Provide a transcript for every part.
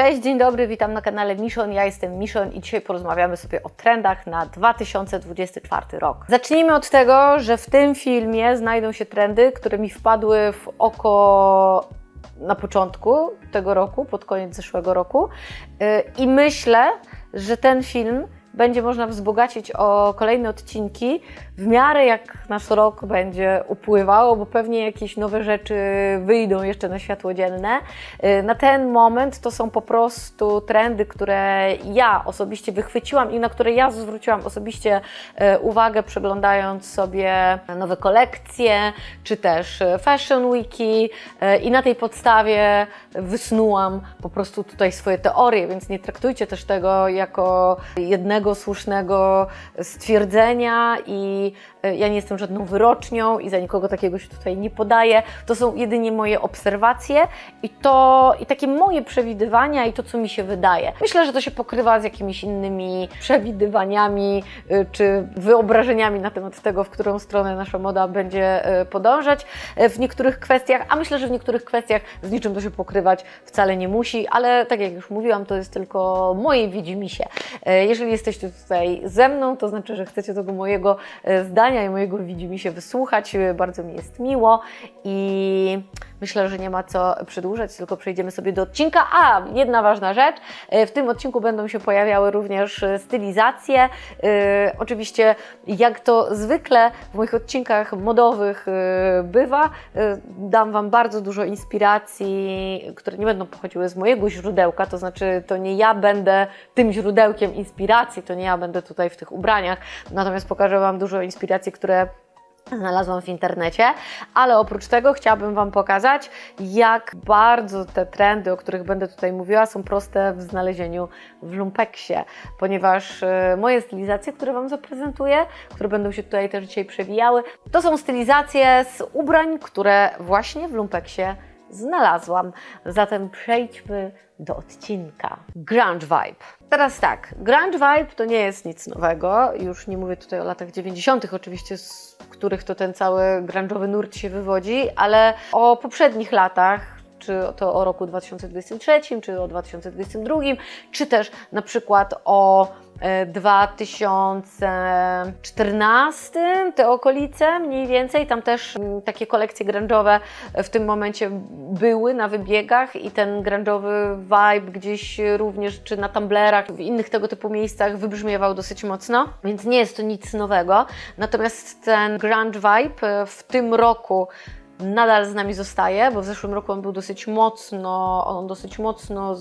Cześć, dzień dobry, witam na kanale Mission. Ja jestem Mission i dzisiaj porozmawiamy sobie o trendach na 2024 rok. Zacznijmy od tego, że w tym filmie znajdą się trendy, które mi wpadły w oko na początku tego roku, pod koniec zeszłego roku. Yy, I myślę, że ten film będzie można wzbogacić o kolejne odcinki w miarę jak nasz rok będzie upływał, bo pewnie jakieś nowe rzeczy wyjdą jeszcze na światło dzienne. Y, na ten moment to są po prostu trendy, które ja osobiście wychwyciłam i na które ja zwróciłam osobiście y, uwagę, przeglądając sobie nowe kolekcje, czy też Fashion Weeki y, i na tej podstawie wysnułam po prostu tutaj swoje teorie, więc nie traktujcie też tego jako jednego słusznego stwierdzenia i ja nie jestem żadną wyrocznią i za nikogo takiego się tutaj nie podaję. To są jedynie moje obserwacje i to i takie moje przewidywania i to, co mi się wydaje. Myślę, że to się pokrywa z jakimiś innymi przewidywaniami e, czy wyobrażeniami na temat tego, w którą stronę nasza moda będzie e, podążać w niektórych kwestiach, a myślę, że w niektórych kwestiach z niczym to się pokrywać wcale nie musi, ale tak jak już mówiłam, to jest tylko moje widzimisię. Jeżeli jesteście tutaj ze mną, to znaczy, że chcecie tego mojego zdania i mojego mi się wysłuchać. Bardzo mi jest miło i myślę, że nie ma co przedłużać, tylko przejdziemy sobie do odcinka. A, jedna ważna rzecz. W tym odcinku będą się pojawiały również stylizacje. Y, oczywiście, jak to zwykle w moich odcinkach modowych bywa, dam Wam bardzo dużo inspiracji, które nie będą pochodziły z mojego źródełka, to znaczy to nie ja będę tym źródełkiem inspiracji, to nie ja będę tutaj w tych ubraniach, natomiast pokażę Wam dużo inspiracji, które znalazłam w internecie, ale oprócz tego chciałabym Wam pokazać, jak bardzo te trendy, o których będę tutaj mówiła, są proste w znalezieniu w lumpeksie, ponieważ e, moje stylizacje, które Wam zaprezentuję, które będą się tutaj też dzisiaj przewijały, to są stylizacje z ubrań, które właśnie w lumpeksie znalazłam. Zatem przejdźmy do odcinka. Grunge Vibe. Teraz tak, grunge vibe to nie jest nic nowego. Już nie mówię tutaj o latach 90., oczywiście, których to ten cały grunge'owy nurt się wywodzi, ale o poprzednich latach, czy to o roku 2023, czy o 2022, czy też na przykład o 2014, te okolice mniej więcej. Tam też mm, takie kolekcje grunge'owe w tym momencie były na wybiegach i ten grunge'owy vibe gdzieś również, czy na Tumblerach, w innych tego typu miejscach wybrzmiewał dosyć mocno, więc nie jest to nic nowego. Natomiast ten grunge vibe w tym roku nadal z nami zostaje, bo w zeszłym roku on był dosyć mocno, on dosyć mocno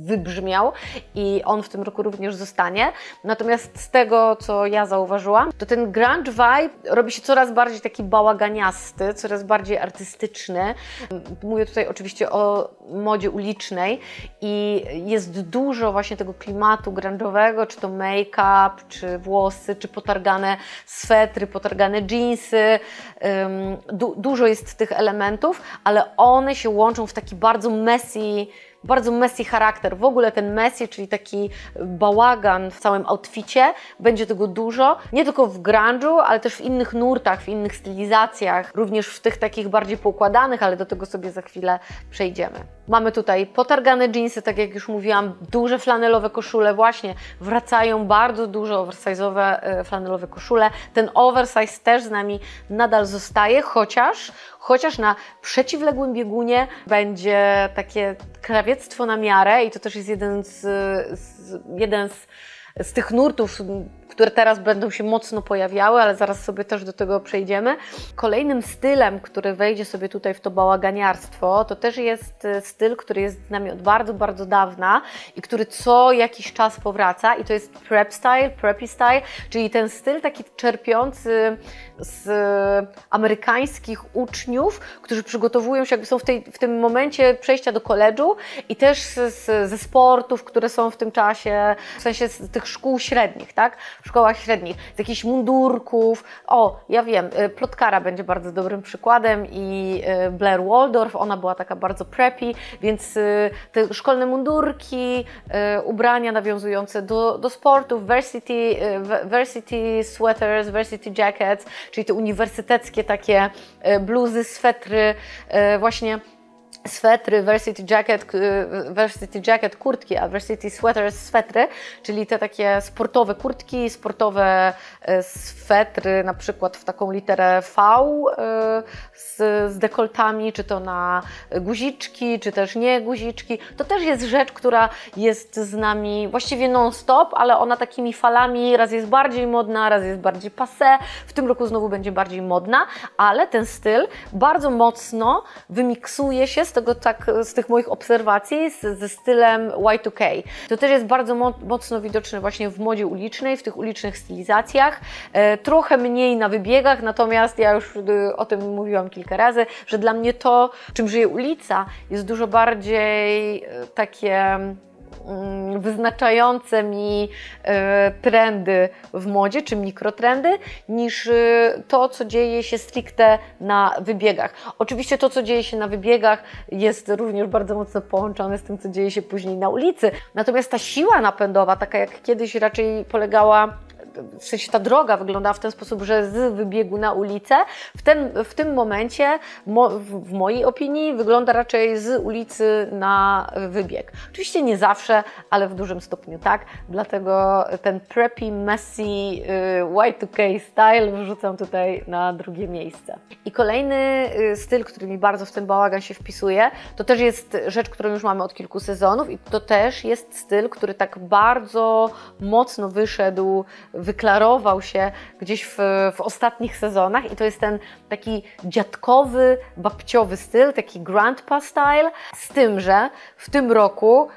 wybrzmiał i on w tym roku również zostanie. Natomiast z tego, co ja zauważyłam, to ten grunge vibe robi się coraz bardziej taki bałaganiasty, coraz bardziej artystyczny. Mówię tutaj oczywiście o modzie ulicznej i jest dużo właśnie tego klimatu grunge'owego, czy to make-up, czy włosy, czy potargane swetry, potargane jeansy. Dużo jest tych elementów, ale one się łączą w taki bardzo messy bardzo messy charakter. W ogóle ten messy, czyli taki bałagan w całym outficie, będzie tego dużo. Nie tylko w grunge'u, ale też w innych nurtach, w innych stylizacjach, również w tych takich bardziej poukładanych, ale do tego sobie za chwilę przejdziemy. Mamy tutaj potargane jeansy, tak jak już mówiłam, duże flanelowe koszule, właśnie wracają bardzo dużo oversize'owe e, flanelowe koszule. Ten oversize też z nami nadal zostaje, chociaż, chociaż na przeciwległym biegunie będzie takie krawiectwo na miarę i to też jest jeden z, z jeden z, z tych nurtów, które teraz będą się mocno pojawiały, ale zaraz sobie też do tego przejdziemy. Kolejnym stylem, który wejdzie sobie tutaj w to bałaganiarstwo, to też jest e, styl, który jest z nami od bardzo, bardzo dawna i który co jakiś czas powraca i to jest prep style, preppy style, czyli ten styl taki czerpiący z amerykańskich uczniów, którzy przygotowują się, jakby są w, tej, w tym momencie przejścia do koledżu i też z, ze sportów, które są w tym czasie, w sensie z tych szkół średnich, tak? Szkołach średnich, z jakichś mundurków. O, ja wiem, y, Plotkara będzie bardzo dobrym przykładem i y, Blair Waldorf, ona była taka bardzo preppy, więc y, te szkolne mundurki, ubrania nawiązujące do, do sportów, varsity, varsity sweaters, varsity jackets, czyli te uniwersyteckie takie bluzy, swetry, właśnie swetry, varsity jacket, y, varsity jacket, kurtki, a varsity sweaters, swetry, czyli te takie sportowe kurtki, sportowe y, swetry, na przykład w taką literę V y, z, z dekoltami, czy to na guziczki, czy też nie guziczki. To też jest rzecz, która jest z nami właściwie non-stop, ale ona takimi falami raz jest bardziej modna, raz jest bardziej passé. W tym roku znowu będzie bardziej modna, ale ten styl bardzo mocno wymiksuje się z tego tak, z tych moich obserwacji z, ze stylem Y2K. To też jest bardzo mo mocno widoczne właśnie w modzie ulicznej, w tych ulicznych stylizacjach, e, trochę mniej na wybiegach, natomiast ja już y, o tym mówiłam kilka razy, że dla mnie to, czym żyje ulica, jest dużo bardziej e, takie wyznaczające mi e, trendy w modzie, czy mikrotrendy, niż e, to, co dzieje się stricte na wybiegach. Oczywiście to, co dzieje się na wybiegach, jest również bardzo mocno połączone z tym, co dzieje się później na ulicy. Natomiast ta siła napędowa, taka jak kiedyś raczej polegała w sensie ta droga wyglądała w ten sposób, że z wybiegu na ulicę, w, ten, w tym momencie, mo, w mojej opinii, wygląda raczej z ulicy na wybieg. Oczywiście nie zawsze, ale w dużym stopniu tak, dlatego ten preppy, messy, y, Y2K style wrzucam tutaj na drugie miejsce. I kolejny y, styl, który mi bardzo w ten bałagan się wpisuje, to też jest rzecz, którą już mamy od kilku sezonów i to też jest styl, który tak bardzo mocno wyszedł wyklarował się gdzieś w, w ostatnich sezonach i to jest ten taki dziadkowy, babciowy styl, taki grandpa style, z tym, że w tym roku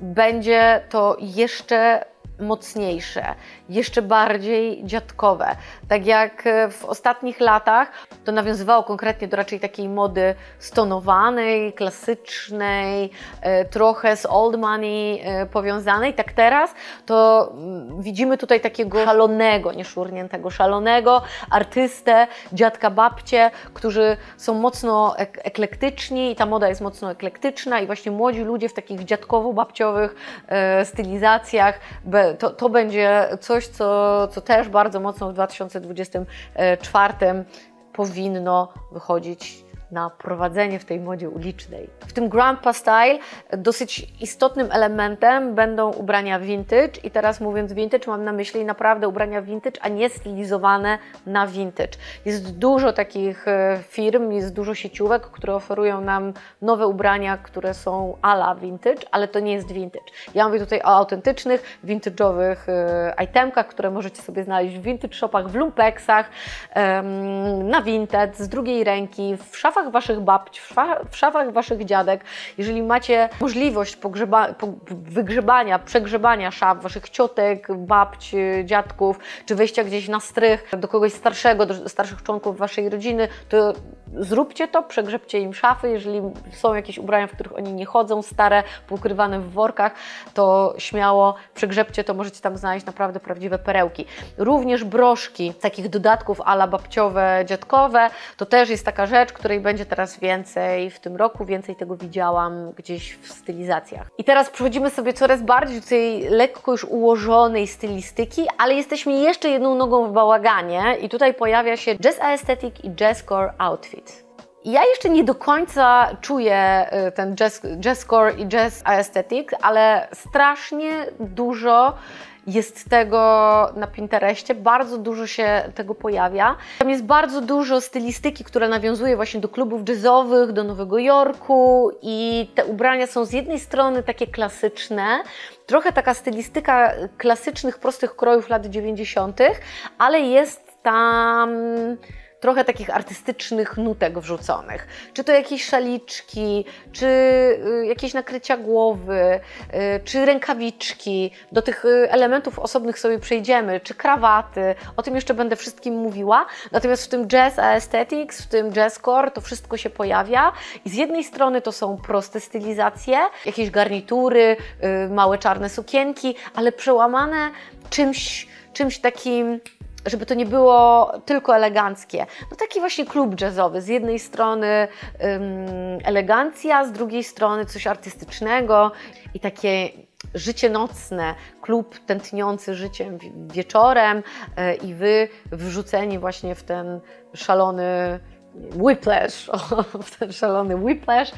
będzie to jeszcze mocniejsze, jeszcze bardziej dziadkowe. Tak jak e, w ostatnich latach to nawiązywało konkretnie do raczej takiej mody stonowanej, klasycznej, e, trochę z old money e, powiązanej, tak teraz to mm, widzimy tutaj takiego szalonego, nie szurniętego, szalonego artystę, dziadka babcie, którzy są mocno ek eklektyczni i ta moda jest mocno eklektyczna i właśnie młodzi ludzie w takich dziadkowo-babciowych stylizacjach to, to będzie coś, co, co też bardzo mocno w 2024 powinno wychodzić na prowadzenie w tej modzie ulicznej. W tym Grandpa Style dosyć istotnym elementem będą ubrania vintage i teraz mówiąc vintage mam na myśli naprawdę ubrania vintage, a nie stylizowane na vintage. Jest dużo takich e, firm, jest dużo sieciówek, które oferują nam nowe ubrania, które są ala vintage, ale to nie jest vintage. Ja mówię tutaj o autentycznych, vintage'owych e, itemkach, które możecie sobie znaleźć w vintage shopach, w lumpeksach, na vintage, z drugiej ręki, w szafach szafach waszych babci, w szafach waszych dziadek, jeżeli macie możliwość pogrzeba, wygrzebania, przegrzebania szaf waszych ciotek, babci, dziadków, czy wejścia gdzieś na strych do kogoś starszego, do starszych członków waszej rodziny, to zróbcie to, przegrzebcie im szafy, jeżeli są jakieś ubrania, w których oni nie chodzą, stare, poukrywane w workach, to śmiało przegrzebcie to, możecie tam znaleźć naprawdę prawdziwe perełki. Również broszki, takich dodatków ala babciowe, dziadkowe, to też jest taka rzecz, której będzie teraz więcej w tym roku, więcej tego widziałam gdzieś w stylizacjach. I teraz przechodzimy sobie coraz bardziej do tej lekko już ułożonej stylistyki, ale jesteśmy jeszcze jedną nogą w bałaganie i tutaj pojawia się jazz aesthetic i jazzcore outfit. Ja jeszcze nie do końca czuję y, ten jazz, jazzcore i jazz aesthetic, ale strasznie dużo jest tego na Pinterestie, bardzo dużo się tego pojawia. Tam jest bardzo dużo stylistyki, która nawiązuje właśnie do klubów jazzowych, do Nowego Jorku i te ubrania są z jednej strony takie klasyczne, trochę taka stylistyka klasycznych, prostych krojów lat 90., ale jest tam trochę takich artystycznych nutek wrzuconych. Czy to jakieś szaliczki, czy y, jakieś nakrycia głowy, y, czy rękawiczki. Do tych y, elementów osobnych sobie przejdziemy, czy krawaty. O tym jeszcze będę wszystkim mówiła. Natomiast w tym jazz aesthetics, w tym jazzcore to wszystko się pojawia i z jednej strony to są proste stylizacje, jakieś garnitury, małe czarne sukienki, ale przełamane czymś, czymś takim żeby to nie było tylko eleganckie. No taki właśnie klub jazzowy. Z jednej strony elegancja, z drugiej strony coś artystycznego i takie życie nocne, klub tętniący życiem wieczorem e, i wy wrzuceni właśnie w ten szalony whiplash, o, ten szalony whiplash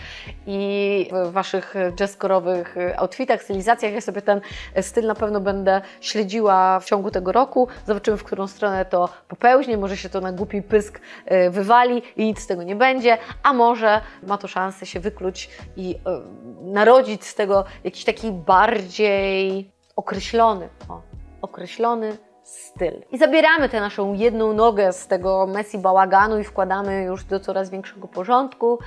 i w Waszych jazzkorowych outfitach, stylizacjach. Ja sobie ten styl na pewno będę śledziła w ciągu tego roku. Zobaczymy, w którą stronę to popełźnie. Może się to na głupi pysk e, wywali i nic z tego nie będzie, a może ma to szansę się wykluć i e, narodzić z tego jakiś taki bardziej określony, o, określony styl. I zabieramy tę naszą jedną nogę z tego Messi bałaganu i wkładamy już do coraz większego porządku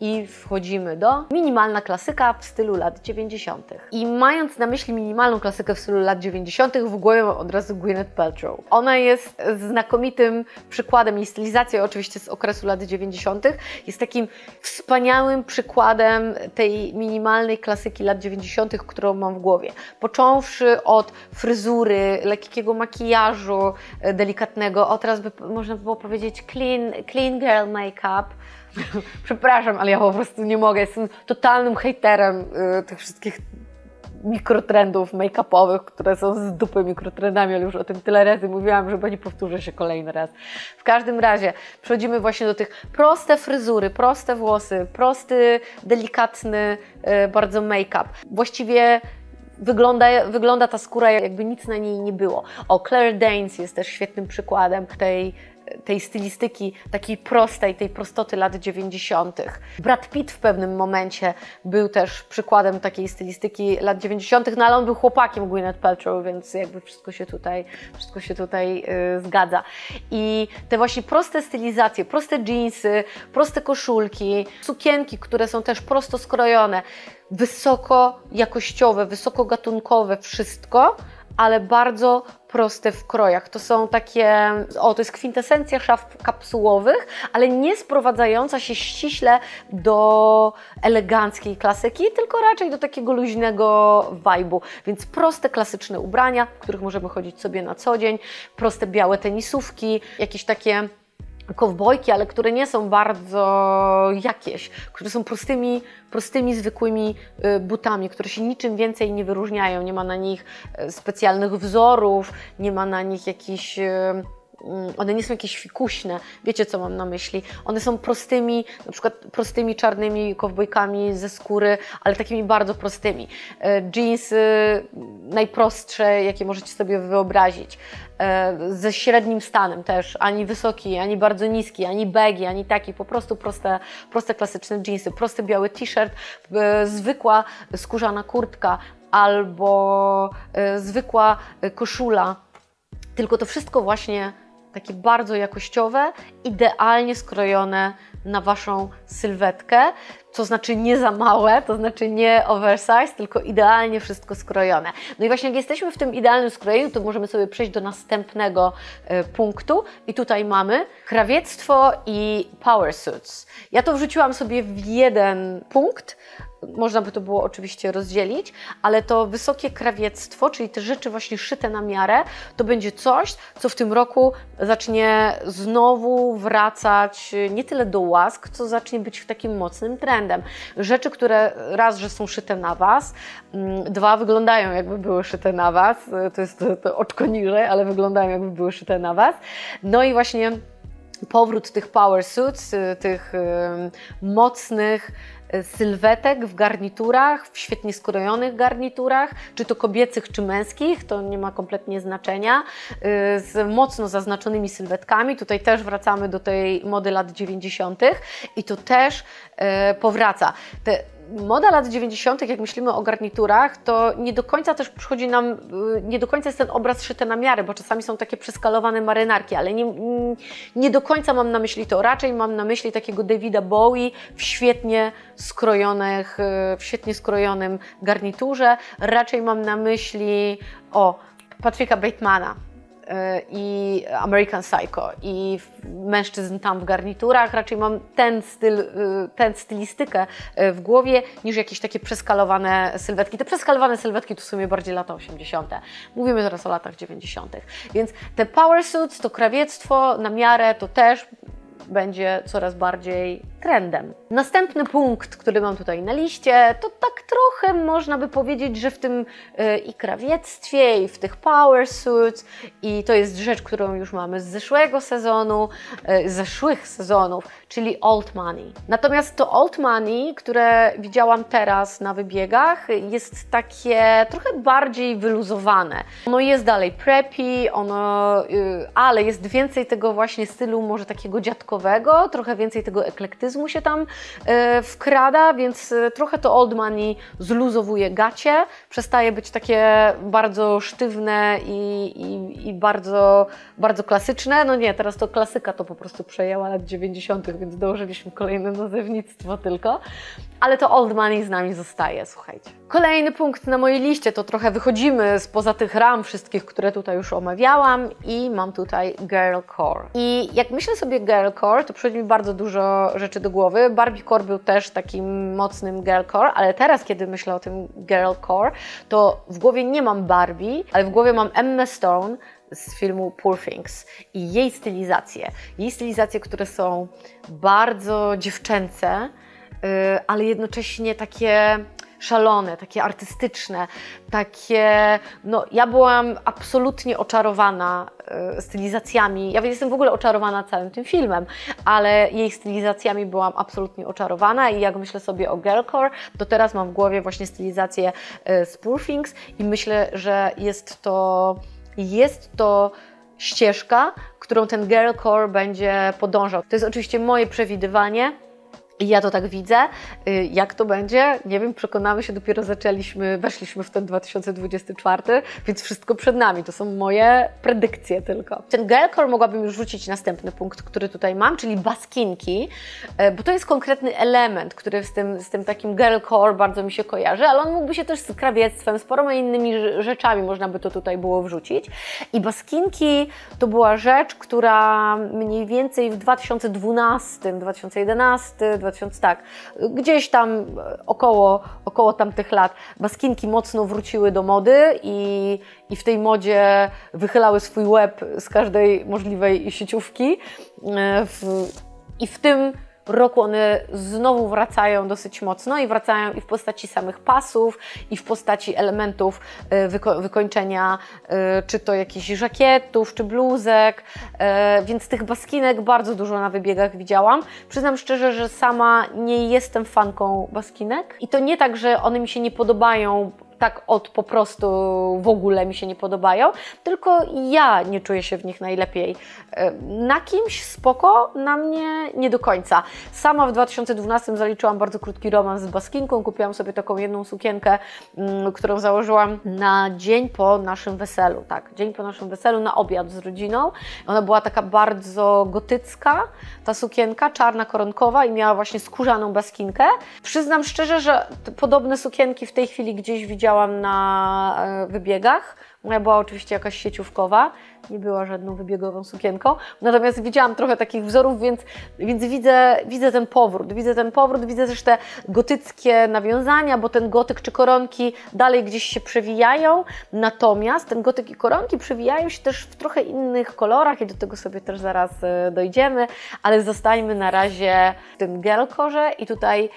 i wchodzimy do minimalna klasyka w stylu lat 90. I mając na myśli minimalną klasykę w stylu lat 90., w głowie mam od razu Gwyneth Paltrow. Ona jest znakomitym przykładem i stylizacja oczywiście z okresu lat 90. jest takim wspaniałym przykładem tej minimalnej klasyki lat 90., którą mam w głowie. Począwszy od fryzury, lekkiego makijażu e, delikatnego, o teraz by można by było powiedzieć clean, clean girl make-up, Przepraszam, ale ja po prostu nie mogę. Jestem totalnym hejterem y, tych wszystkich mikrotrendów make-upowych, które są z dupy mikrotrendami, ale już o tym tyle razy mówiłam, że nie powtórzę się kolejny raz. W każdym razie przechodzimy właśnie do tych proste fryzury, proste włosy, prosty, delikatny y, bardzo make-up. Właściwie wygląda, wygląda ta skóra jakby nic na niej nie było. O, Claire Danes jest też świetnym przykładem tej tej stylistyki takiej prostej, tej prostoty lat 90. Brad Pitt w pewnym momencie był też przykładem takiej stylistyki lat 90., no ale on był chłopakiem Gwyneth Paltrow, więc jakby wszystko się tutaj, wszystko się tutaj yy, zgadza. I te właśnie proste stylizacje, proste jeansy, proste koszulki, sukienki, które są też prosto skrojone, wysoko jakościowe, wysoko gatunkowe, wszystko, ale bardzo proste w krojach. To są takie, o to jest kwintesencja szaf kapsułowych, ale nie sprowadzająca się ściśle do eleganckiej klasyki, tylko raczej do takiego luźnego vibe'u. Więc proste, klasyczne ubrania, w których możemy chodzić sobie na co dzień, proste białe tenisówki, jakieś takie kowbojki, ale które nie są bardzo jakieś, które są prostymi, prostymi, zwykłymi y, butami, które się niczym więcej nie wyróżniają. Nie ma na nich y, specjalnych wzorów, nie ma na nich jakichś y, one nie są jakieś fikuśne, wiecie co mam na myśli. One są prostymi, na przykład prostymi czarnymi kowbojkami ze skóry, ale takimi bardzo prostymi. Jeansy najprostsze, jakie możecie sobie wyobrazić. E, ze średnim stanem też, ani wysoki, ani bardzo niski, ani baggy, ani taki, po prostu proste, proste klasyczne jeansy, prosty biały t-shirt, e, zwykła skórzana kurtka albo e, zwykła koszula, tylko to wszystko właśnie takie bardzo jakościowe, idealnie skrojone na Waszą sylwetkę, to znaczy nie za małe, to znaczy nie oversize, tylko idealnie wszystko skrojone. No i właśnie jak jesteśmy w tym idealnym skrojeniu, to możemy sobie przejść do następnego y, punktu i tutaj mamy krawiectwo i power suits. Ja to wrzuciłam sobie w jeden punkt, można by to było oczywiście rozdzielić, ale to wysokie krawiectwo, czyli te rzeczy właśnie szyte na miarę, to będzie coś, co w tym roku zacznie znowu wracać nie tyle do łask, co zacznie być takim mocnym trendem. Rzeczy, które raz, że są szyte na Was, mm, dwa, wyglądają jakby były szyte na Was, to jest to, to oczko niżej, ale wyglądają jakby były szyte na Was. No i właśnie powrót tych power suits, tych mocnych, sylwetek w garniturach, w świetnie skrojonych garniturach, czy to kobiecych, czy męskich, to nie ma kompletnie znaczenia, y, z mocno zaznaczonymi sylwetkami. Tutaj też wracamy do tej mody lat 90. i to też y, powraca. Te moda lat 90., jak myślimy o garniturach, to nie do końca też przychodzi nam, y, nie do końca jest ten obraz szyty na miarę, bo czasami są takie przeskalowane marynarki, ale nie, nie do końca mam na myśli to. Raczej mam na myśli takiego Davida Bowie w świetnie skrojonych, y, w świetnie skrojonym garniturze. Raczej mam na myśli o Patryka Batemana, i American Psycho i mężczyzn tam w garniturach. Raczej mam ten styl, y, tę stylistykę y, w głowie niż jakieś takie przeskalowane sylwetki. Te przeskalowane sylwetki to w sumie bardziej lata 80. Mówimy teraz o latach 90. Więc te power suits, to krawiectwo na miarę, to też będzie coraz bardziej trendem. Następny punkt, który mam tutaj na liście, to tak trochę można by powiedzieć, że w tym yy, i krawiectwie, i w tych power suits, i to jest rzecz, którą już mamy z zeszłego sezonu, yy, zeszłych sezonów, czyli old money. Natomiast to old money, które widziałam teraz na wybiegach, jest takie trochę bardziej wyluzowane. Ono jest dalej preppy, ono, yy, ale jest więcej tego właśnie stylu może takiego dziadkowego, trochę więcej tego eklektyzmu się tam yy, wkrada, więc yy, trochę to old money zluzowuje gacie, przestaje być takie bardzo sztywne i, i, i bardzo, bardzo klasyczne. No nie, teraz to klasyka to po prostu przejęła lat 90., więc dołożyliśmy kolejne nazewnictwo tylko, ale to old money z nami zostaje, słuchajcie. Kolejny punkt na mojej liście to trochę wychodzimy spoza tych ram wszystkich, które tutaj już omawiałam i mam tutaj girl core. I jak myślę sobie girl core, to przychodzi mi bardzo dużo rzeczy do głowy. Barbie core był też takim mocnym girl core, ale teraz kiedy myślę o tym girl core, to w głowie nie mam Barbie, ale w głowie mam Emma Stone, z filmu Poor Things i jej stylizacje. Jej stylizacje, które są bardzo dziewczęce, yy, ale jednocześnie takie szalone, takie artystyczne, takie. No, ja byłam absolutnie oczarowana y, stylizacjami. Ja jestem w ogóle oczarowana całym tym filmem, ale jej stylizacjami byłam absolutnie oczarowana i jak myślę sobie o girlcore, to teraz mam w głowie właśnie stylizację y, z Poor Things i myślę, że jest to jest to ścieżka, którą ten girlcore będzie podążał. To jest oczywiście moje przewidywanie, ja to tak widzę. Y, jak to będzie? Nie wiem, przekonamy się, dopiero zaczęliśmy, weszliśmy w ten 2024, więc wszystko przed nami. To są moje predykcje tylko. Ten girlcore mogłabym już rzucić następny punkt, który tutaj mam, czyli baskinki, y, bo to jest konkretny element, który z tym, z tym takim girlcore bardzo mi się kojarzy, ale on mógłby się też z krawiectwem, z paroma innymi rzeczami można by to tutaj było wrzucić. I baskinki to była rzecz, która mniej więcej w 2012, 2011, 2000, tak, gdzieś tam około, około tamtych lat baskinki mocno wróciły do mody i, i w tej modzie wychylały swój łeb z każdej możliwej sieciówki. E, w, I w tym roku one znowu wracają dosyć mocno i wracają i w postaci samych pasów, i w postaci elementów e, wyko wykończenia, e, czy to jakichś żakietów, czy bluzek, e, więc tych baskinek bardzo dużo na wybiegach widziałam. Przyznam szczerze, że sama nie jestem fanką baskinek i to nie tak, że one mi się nie podobają tak od po prostu w ogóle mi się nie podobają, tylko ja nie czuję się w nich najlepiej. E, na kimś spoko, na mnie nie do końca. Sama w 2012 zaliczyłam bardzo krótki romans z Baskinką, kupiłam sobie taką jedną sukienkę, mm, którą założyłam na dzień po naszym weselu, tak, dzień po naszym weselu na obiad z rodziną. Ona była taka bardzo gotycka, ta sukienka, czarna koronkowa i miała właśnie skórzaną baskinkę. Przyznam szczerze, że podobne sukienki w tej chwili gdzieś widziałam widziałam na e, wybiegach. Moja była oczywiście jakaś sieciówkowa, nie była żadną wybiegową sukienką. Natomiast widziałam trochę takich wzorów, więc, więc widzę, widzę ten powrót. Widzę ten powrót, widzę też te gotyckie nawiązania, bo ten gotyk czy koronki dalej gdzieś się przewijają. Natomiast ten gotyk i koronki przewijają się też w trochę innych kolorach i do tego sobie też zaraz e, dojdziemy, ale zostańmy na razie w tym gelkorze i tutaj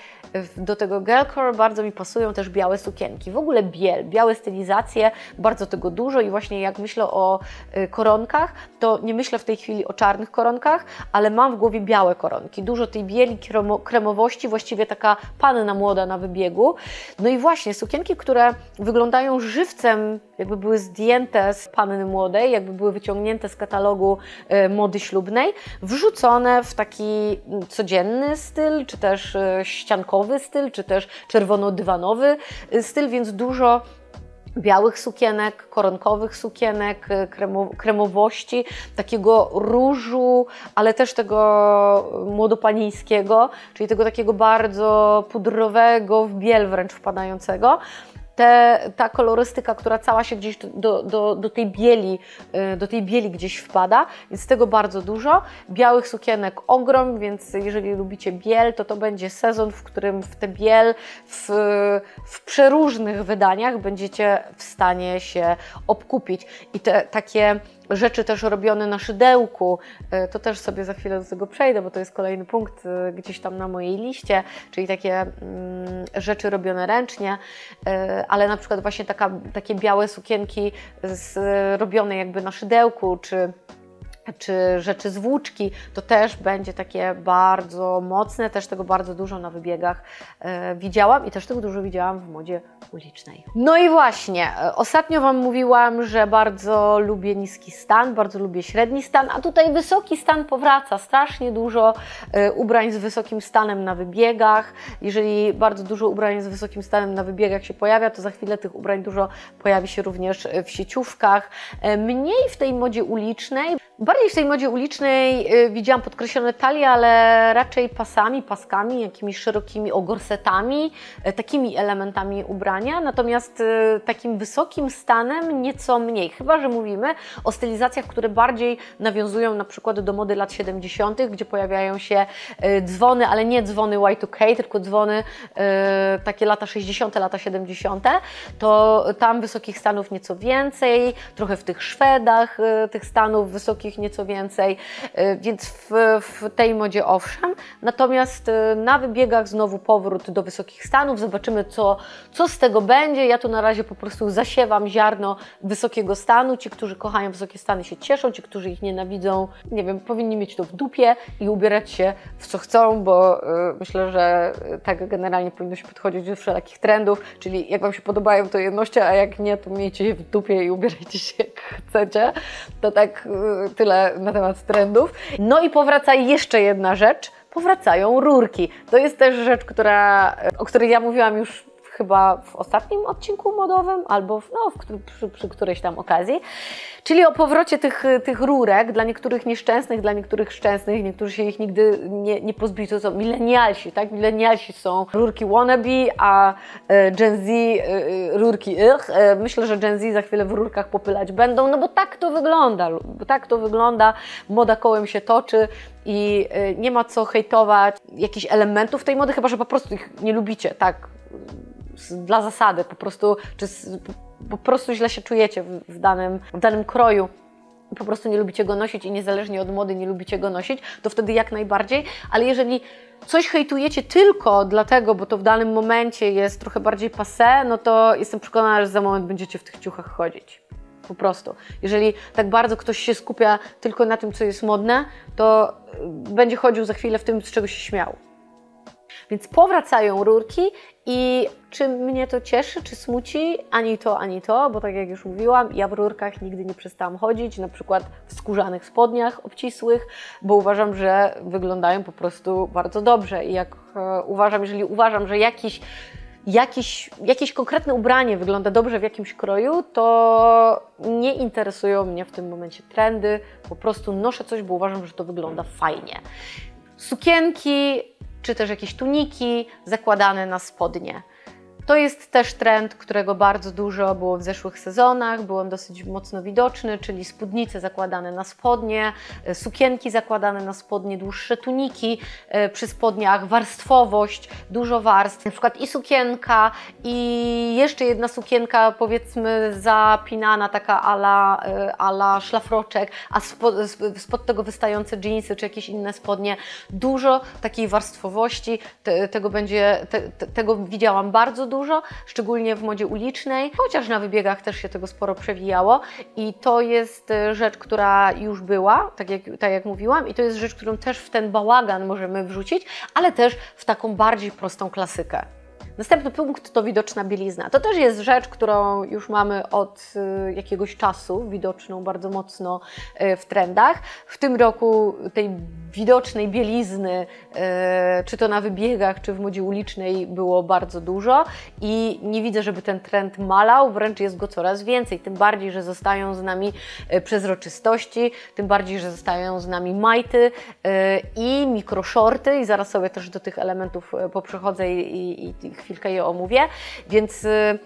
do tego girlcore bardzo mi pasują też białe sukienki. W ogóle biel, białe stylizacje, bardzo tego dużo i właśnie jak myślę o y, koronkach, to nie myślę w tej chwili o czarnych koronkach, ale mam w głowie białe koronki. Dużo tej bieli, kremowości, właściwie taka panna młoda na wybiegu. No i właśnie sukienki, które wyglądają żywcem, jakby były zdjęte z panny młodej, jakby były wyciągnięte z katalogu y, mody ślubnej, wrzucone w taki mm, codzienny styl, czy też y, ściankowy styl, czy też czerwono-dywanowy styl, więc dużo białych sukienek, koronkowych sukienek, kremowości, takiego różu, ale też tego młodopanińskiego, czyli tego takiego bardzo pudrowego, w biel wręcz wpadającego te, ta kolorystyka, która cała się gdzieś do, do, do, tej bieli, y, do tej bieli gdzieś wpada, jest tego bardzo dużo. Białych sukienek ogrom, więc jeżeli lubicie biel, to to będzie sezon, w którym w tę biel w, w przeróżnych wydaniach będziecie w stanie się obkupić. I te takie rzeczy też robione na szydełku, e, to też sobie za chwilę do tego przejdę, bo to jest kolejny punkt e, gdzieś tam na mojej liście, czyli takie mm, rzeczy robione ręcznie, e, ale na przykład właśnie taka, takie białe sukienki z, robione jakby na szydełku, czy czy rzeczy z włóczki, to też będzie takie bardzo mocne, też tego bardzo dużo na wybiegach e, widziałam i też tego dużo widziałam w modzie ulicznej. No i właśnie, e, ostatnio Wam mówiłam, że bardzo lubię niski stan, bardzo lubię średni stan, a tutaj wysoki stan powraca, strasznie dużo e, ubrań z wysokim stanem na wybiegach. Jeżeli bardzo dużo ubrań z wysokim stanem na wybiegach się pojawia, to za chwilę tych ubrań dużo pojawi się również w sieciówkach. E, mniej w tej modzie ulicznej, Bardziej w tej modzie ulicznej y, widziałam podkreślone talie, ale raczej pasami, paskami, jakimiś szerokimi ogorsetami, y, takimi elementami ubrania, natomiast y, takim wysokim stanem nieco mniej. Chyba, że mówimy o stylizacjach, które bardziej nawiązują na przykład do mody lat 70., gdzie pojawiają się y, dzwony, ale nie dzwony Y2K, tylko dzwony y, takie lata 60., lata 70., to tam wysokich stanów nieco więcej, trochę w tych Szwedach y, tych stanów wysokich nieco więcej, y, więc w, w tej modzie owszem. Natomiast y, na wybiegach znowu powrót do wysokich stanów, zobaczymy co, co z tego będzie. Ja tu na razie po prostu zasiewam ziarno wysokiego stanu. Ci, którzy kochają wysokie stany się cieszą, ci, którzy ich nienawidzą, nie wiem, powinni mieć to w dupie i ubierać się w co chcą, bo y, myślę, że tak generalnie powinno się podchodzić do wszelakich trendów, czyli jak Wam się podobają, to jedności, a jak nie, to miejcie je w dupie i ubierajcie się jak chcecie. To tak tyle na temat trendów. No i powraca jeszcze jedna rzecz. Powracają rurki. To jest też rzecz, która, o której ja mówiłam już chyba w ostatnim odcinku modowym, albo w, no, w, przy, przy, którejś tam okazji, czyli o powrocie tych, tych rurek, dla niektórych nieszczęsnych, dla niektórych szczęsnych, niektórzy się ich nigdy nie, nie pozbyli, to są milenialsi, tak? Milenialsi są rurki wannabe, a e, Gen Z e, e, rurki ich. Myślę, że Gen Z za chwilę w rurkach popylać będą, no bo tak to wygląda, tak to wygląda, moda kołem się toczy i nie ma co hejtować jakichś elementów tej mody, chyba że po prostu ich nie lubicie, tak? Dla zasady, po prostu, czy po prostu źle się czujecie w, danym, w danym kroju po prostu nie lubicie go nosić i niezależnie od mody nie lubicie go nosić, to wtedy jak najbardziej, ale jeżeli coś hejtujecie tylko dlatego, bo to w danym momencie jest trochę bardziej passe, no to jestem przekonana, że za moment będziecie w tych ciuchach chodzić. Po prostu. Jeżeli tak bardzo ktoś się skupia tylko na tym, co jest modne, to będzie chodził za chwilę w tym, z czego się śmiał. Więc powracają rurki i czy mnie to cieszy, czy smuci? Ani to, ani to, bo tak jak już mówiłam, ja w rurkach nigdy nie przestałam chodzić, na przykład w skórzanych spodniach obcisłych, bo uważam, że wyglądają po prostu bardzo dobrze i jak e, uważam, jeżeli uważam, że jakiś Jakiś, jakieś konkretne ubranie wygląda dobrze w jakimś kroju, to nie interesują mnie w tym momencie trendy. Po prostu noszę coś, bo uważam, że to wygląda fajnie. Sukienki czy też jakieś tuniki zakładane na spodnie. To jest też trend, którego bardzo dużo było w zeszłych sezonach, był on dosyć mocno widoczny, czyli spódnice zakładane na spodnie, e, sukienki zakładane na spodnie, dłuższe tuniki e, przy spodniach, warstwowość, dużo warstw, na przykład i sukienka i jeszcze jedna sukienka powiedzmy zapinana, taka ala, e, ala szlafroczek, a spod, spod tego wystające jeansy czy jakieś inne spodnie. Dużo takiej warstwowości, te, tego będzie, te, tego widziałam bardzo dużo, szczególnie w modzie ulicznej, chociaż na wybiegach też się tego sporo przewijało i to jest e, rzecz, która już była, tak jak, tak jak mówiłam, i to jest rzecz, którą też w ten bałagan możemy wrzucić, ale też w taką bardziej prostą klasykę. Następny punkt to widoczna bielizna. To też jest rzecz, którą już mamy od y, jakiegoś czasu, widoczną bardzo mocno y, w trendach. W tym roku tej widocznej bielizny, y, czy to na wybiegach, czy w modzie ulicznej było bardzo dużo i nie widzę, żeby ten trend malał, wręcz jest go coraz więcej. Tym bardziej, że zostają z nami przezroczystości, tym bardziej, że zostają z nami majty i mikroshorty i zaraz sobie też do tych elementów poprzechodzę i, i, i chwilkę je omówię, więc y,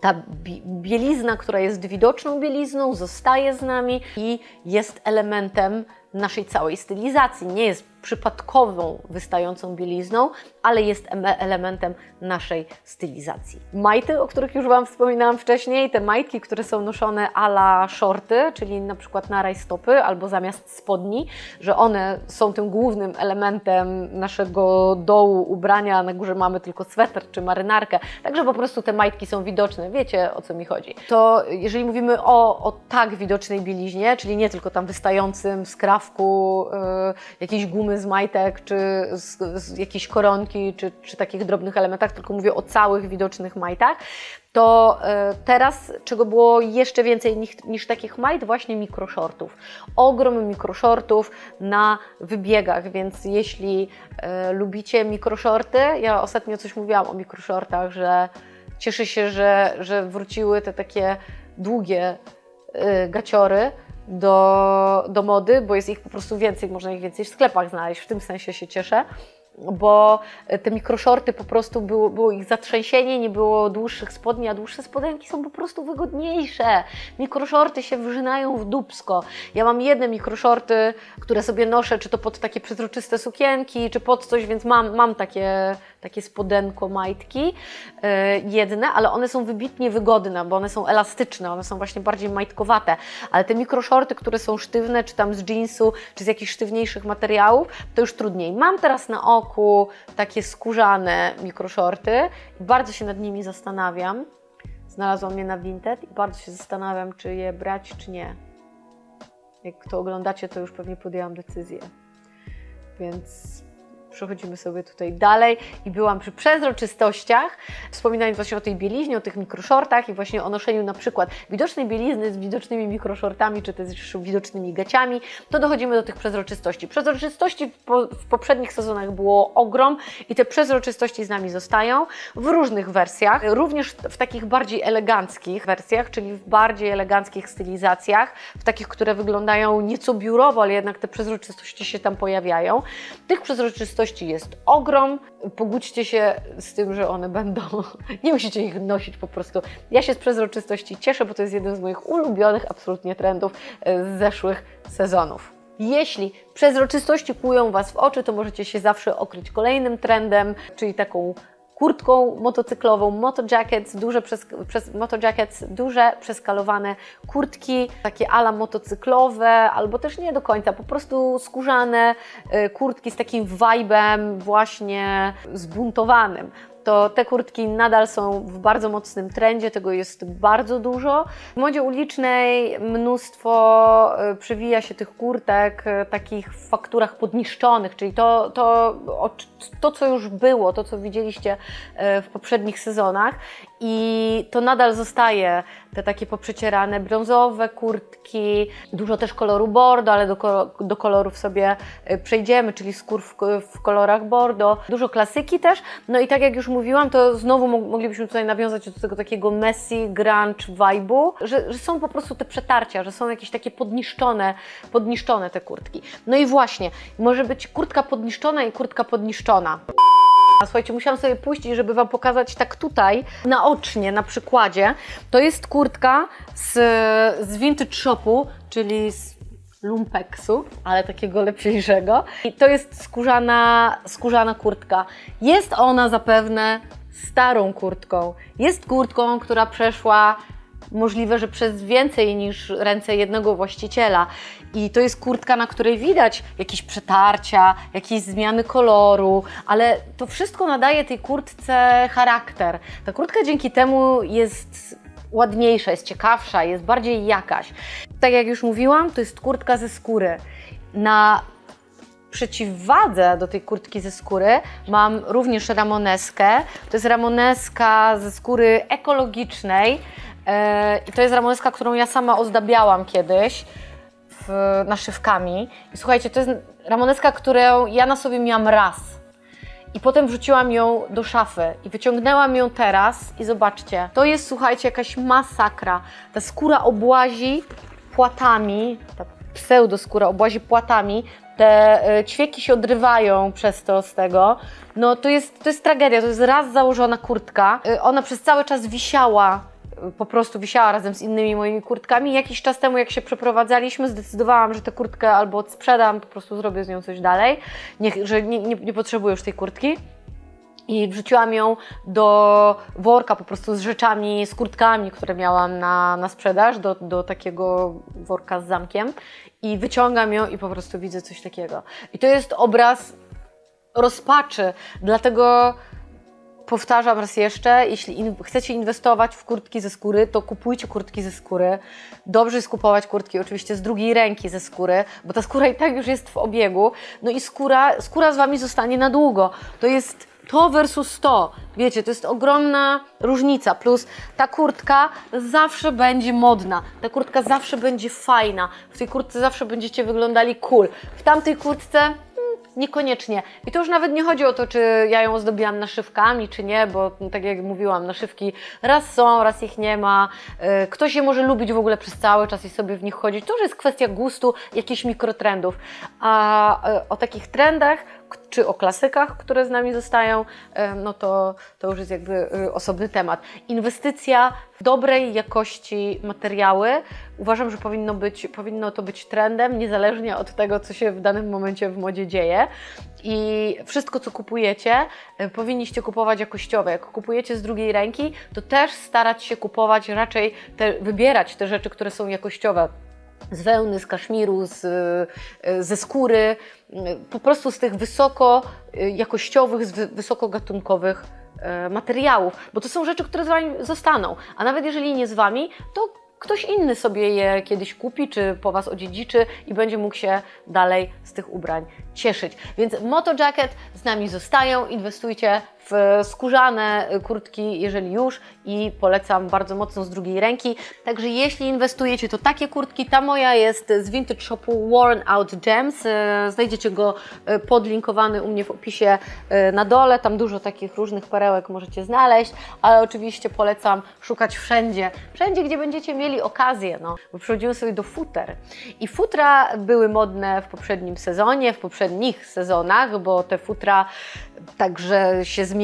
ta bielizna, która jest widoczną bielizną, zostaje z nami i jest elementem naszej całej stylizacji. Nie jest przypadkową wystającą bielizną, ale jest elementem naszej stylizacji. Majty, o których już Wam wspominałam wcześniej, te majtki, które są noszone ala shorty, czyli na przykład na rajstopy albo zamiast spodni, że one są tym głównym elementem naszego dołu ubrania, na górze mamy tylko sweter czy marynarkę, także po prostu te majtki są widoczne, wiecie o co mi chodzi. To jeżeli mówimy o, o tak widocznej bieliźnie, czyli nie tylko tam wystającym skrawku, yy, jakiejś gumy z majtek, czy z, z jakiejś koronki, czy, czy takich drobnych elementach, tylko mówię o całych widocznych majtach, to e, teraz, czego było jeszcze więcej niż, niż takich majt, właśnie mikroshortów. Ogrom mikroshortów na wybiegach, więc jeśli e, lubicie mikroshorty, ja ostatnio coś mówiłam o mikroshortach, że cieszę się, że, że wróciły te takie długie e, gaciory, do, do mody, bo jest ich po prostu więcej, można ich więcej w sklepach znaleźć, w tym sensie się cieszę bo te mikroshorty po prostu było, było ich zatrzęsienie, nie było dłuższych spodni, a dłuższe spodenki są po prostu wygodniejsze. Mikroshorty się wrzynają w dubsko. Ja mam jedne mikroshorty, które sobie noszę, czy to pod takie przezroczyste sukienki, czy pod coś, więc mam, mam takie, takie spodenko majtki yy, jedne, ale one są wybitnie wygodne, bo one są elastyczne, one są właśnie bardziej majtkowate, ale te mikroshorty, które są sztywne, czy tam z jeansu, czy z jakichś sztywniejszych materiałów, to już trudniej. Mam teraz na roku takie skórzane mikroshorty. Bardzo się nad nimi zastanawiam. Znalazłam je na Vinted i bardzo się zastanawiam, czy je brać, czy nie. Jak to oglądacie, to już pewnie podjęłam decyzję. Więc przechodzimy sobie tutaj dalej i byłam przy przezroczystościach, wspominając właśnie o tej bieliźnie, o tych mikroshortach i właśnie o noszeniu na przykład widocznej bielizny z widocznymi mikroshortami, czy też widocznymi gaciami, to dochodzimy do tych przezroczystości. Przezroczystości w poprzednich sezonach było ogrom i te przezroczystości z nami zostają w różnych wersjach, również w takich bardziej eleganckich wersjach, czyli w bardziej eleganckich stylizacjach, w takich, które wyglądają nieco biurowo, ale jednak te przezroczystości się tam pojawiają. Tych przezroczystości jest ogrom. Pogódźcie się z tym, że one będą. Nie musicie ich nosić po prostu. Ja się z przezroczystości cieszę, bo to jest jeden z moich ulubionych absolutnie trendów e, z zeszłych sezonów. Jeśli przezroczystości kłują Was w oczy, to możecie się zawsze okryć kolejnym trendem, czyli taką kurtką motocyklową, motojackets, duże, przez, motojackets, duże przeskalowane kurtki, takie ala motocyklowe, albo też nie do końca, po prostu skórzane y, kurtki z takim vibe'em właśnie zbuntowanym to te kurtki nadal są w bardzo mocnym trendzie, tego jest bardzo dużo. W modzie ulicznej mnóstwo y, przewija się tych kurtek y, takich w fakturach podniszczonych, czyli to, to, to, co już było, to, co widzieliście y, w poprzednich sezonach i to nadal zostaje, te takie poprzecierane brązowe kurtki, dużo też koloru bordo, ale do, do kolorów sobie przejdziemy, czyli skór w, w kolorach bordo, dużo klasyki też, no i tak jak już mówiłam, to znowu moglibyśmy tutaj nawiązać do tego takiego messy, grunge vibe'u, że, że są po prostu te przetarcia, że są jakieś takie podniszczone, podniszczone te kurtki. No i właśnie, może być kurtka podniszczona i kurtka podniszczona. Słuchajcie, musiałam sobie puścić, żeby Wam pokazać tak tutaj, naocznie, na przykładzie. To jest kurtka z, z Vintage Shopu, czyli z lumpeksu, ale takiego lepszego. I to jest skórzana, skórzana kurtka. Jest ona zapewne starą kurtką. Jest kurtką, która przeszła możliwe, że przez więcej niż ręce jednego właściciela. I to jest kurtka, na której widać jakieś przetarcia, jakieś zmiany koloru, ale to wszystko nadaje tej kurtce charakter. Ta kurtka dzięki temu jest ładniejsza, jest ciekawsza, jest bardziej jakaś. Tak jak już mówiłam, to jest kurtka ze skóry. Na przeciwwadze do tej kurtki ze skóry mam również ramoneskę. To jest ramoneska ze skóry ekologicznej i to jest ramoneska, którą ja sama ozdabiałam kiedyś w, naszywkami. I słuchajcie, to jest ramoneska, którą ja na sobie miałam raz i potem wrzuciłam ją do szafy i wyciągnęłam ją teraz i zobaczcie, to jest słuchajcie jakaś masakra. Ta skóra obłazi płatami, ta pseudoskóra obłazi płatami, te e, ćwieki się odrywają przez to z tego. No to jest, to jest tragedia, to jest raz założona kurtka. E, ona przez cały czas wisiała po prostu wisiała razem z innymi moimi kurtkami. Jakiś czas temu, jak się przeprowadzaliśmy, zdecydowałam, że tę kurtkę albo odsprzedam, po prostu zrobię z nią coś dalej, nie, że nie, nie, nie potrzebuję już tej kurtki i wrzuciłam ją do worka po prostu z rzeczami, z kurtkami, które miałam na, na sprzedaż, do, do takiego worka z zamkiem i wyciągam ją i po prostu widzę coś takiego. I to jest obraz rozpaczy, dlatego powtarzam raz jeszcze, jeśli in, chcecie inwestować w kurtki ze skóry, to kupujcie kurtki ze skóry. Dobrze jest kupować kurtki oczywiście z drugiej ręki ze skóry, bo ta skóra i tak już jest w obiegu. No i skóra, skóra z Wami zostanie na długo. To jest to versus to. Wiecie, to jest ogromna różnica. Plus ta kurtka zawsze będzie modna. Ta kurtka zawsze będzie fajna. W tej kurtce zawsze będziecie wyglądali cool. W tamtej kurtce niekoniecznie. I to już nawet nie chodzi o to, czy ja ją zdobiłam naszywkami, czy nie, bo tak jak mówiłam, naszywki raz są, raz ich nie ma. Y, ktoś je może lubić w ogóle przez cały czas i sobie w nich chodzić. To już jest kwestia gustu, jakichś mikrotrendów. A y, o takich trendach czy o klasykach, które z nami zostają, no to, to już jest jakby y, osobny temat. Inwestycja w dobrej jakości materiały uważam, że powinno, być, powinno to być trendem, niezależnie od tego, co się w danym momencie w modzie dzieje. I wszystko, co kupujecie, y, powinniście kupować jakościowe. Jak kupujecie z drugiej ręki, to też starać się kupować raczej, te, wybierać te rzeczy, które są jakościowe z wełny, z kaszmiru, z, y, ze skóry, po prostu z tych wysoko jakościowych, wysokogatunkowych e, materiałów, bo to są rzeczy, które z Wami zostaną, a nawet jeżeli nie z Wami, to ktoś inny sobie je kiedyś kupi, czy po Was odziedziczy i będzie mógł się dalej z tych ubrań cieszyć. Więc Moto Jacket z nami zostają, inwestujcie w skórzane kurtki, jeżeli już i polecam bardzo mocno z drugiej ręki. Także jeśli inwestujecie, to takie kurtki. Ta moja jest z vintage shopu Worn Out Gems. E, znajdziecie go e, podlinkowany u mnie w opisie e, na dole. Tam dużo takich różnych perełek możecie znaleźć, ale oczywiście polecam szukać wszędzie. Wszędzie, gdzie będziecie mieli okazję, no, bo sobie do futer. I futra były modne w poprzednim sezonie, w poprzednich sezonach, bo te futra także się zmieniają.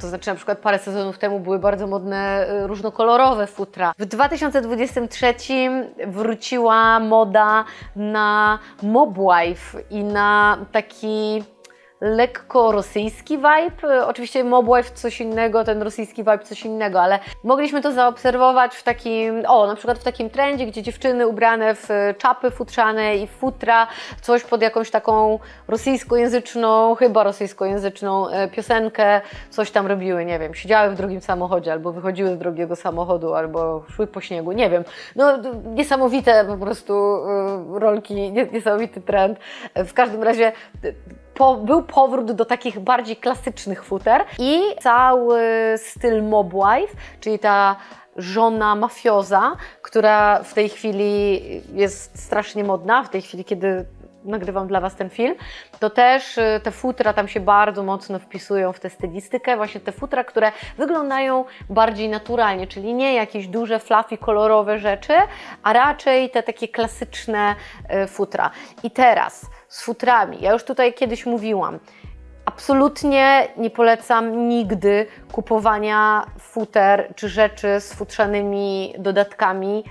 To znaczy, na przykład parę sezonów temu były bardzo modne, y, różnokolorowe futra. W 2023 wróciła moda na mobwife i na taki lekko rosyjski vibe. Oczywiście Mobwife coś innego, ten rosyjski vibe coś innego, ale mogliśmy to zaobserwować w takim, o, na przykład w takim trendzie, gdzie dziewczyny ubrane w czapy futrzane i futra, coś pod jakąś taką rosyjskojęzyczną, chyba rosyjskojęzyczną e, piosenkę, coś tam robiły, nie wiem, siedziały w drugim samochodzie, albo wychodziły z drugiego samochodu, albo szły po śniegu, nie wiem. No, niesamowite po prostu e, rolki, niesamowity trend. W każdym razie po, był powrót do takich bardziej klasycznych futer i cały styl mobwife, czyli ta żona mafioza, która w tej chwili jest strasznie modna, w tej chwili, kiedy nagrywam dla Was ten film, to też y, te futra tam się bardzo mocno wpisują w tę stylistykę, właśnie te futra, które wyglądają bardziej naturalnie, czyli nie jakieś duże, fluffy, kolorowe rzeczy, a raczej te takie klasyczne y, futra. I teraz z futrami. Ja już tutaj kiedyś mówiłam. Absolutnie nie polecam nigdy kupowania futer czy rzeczy z futrzanymi dodatkami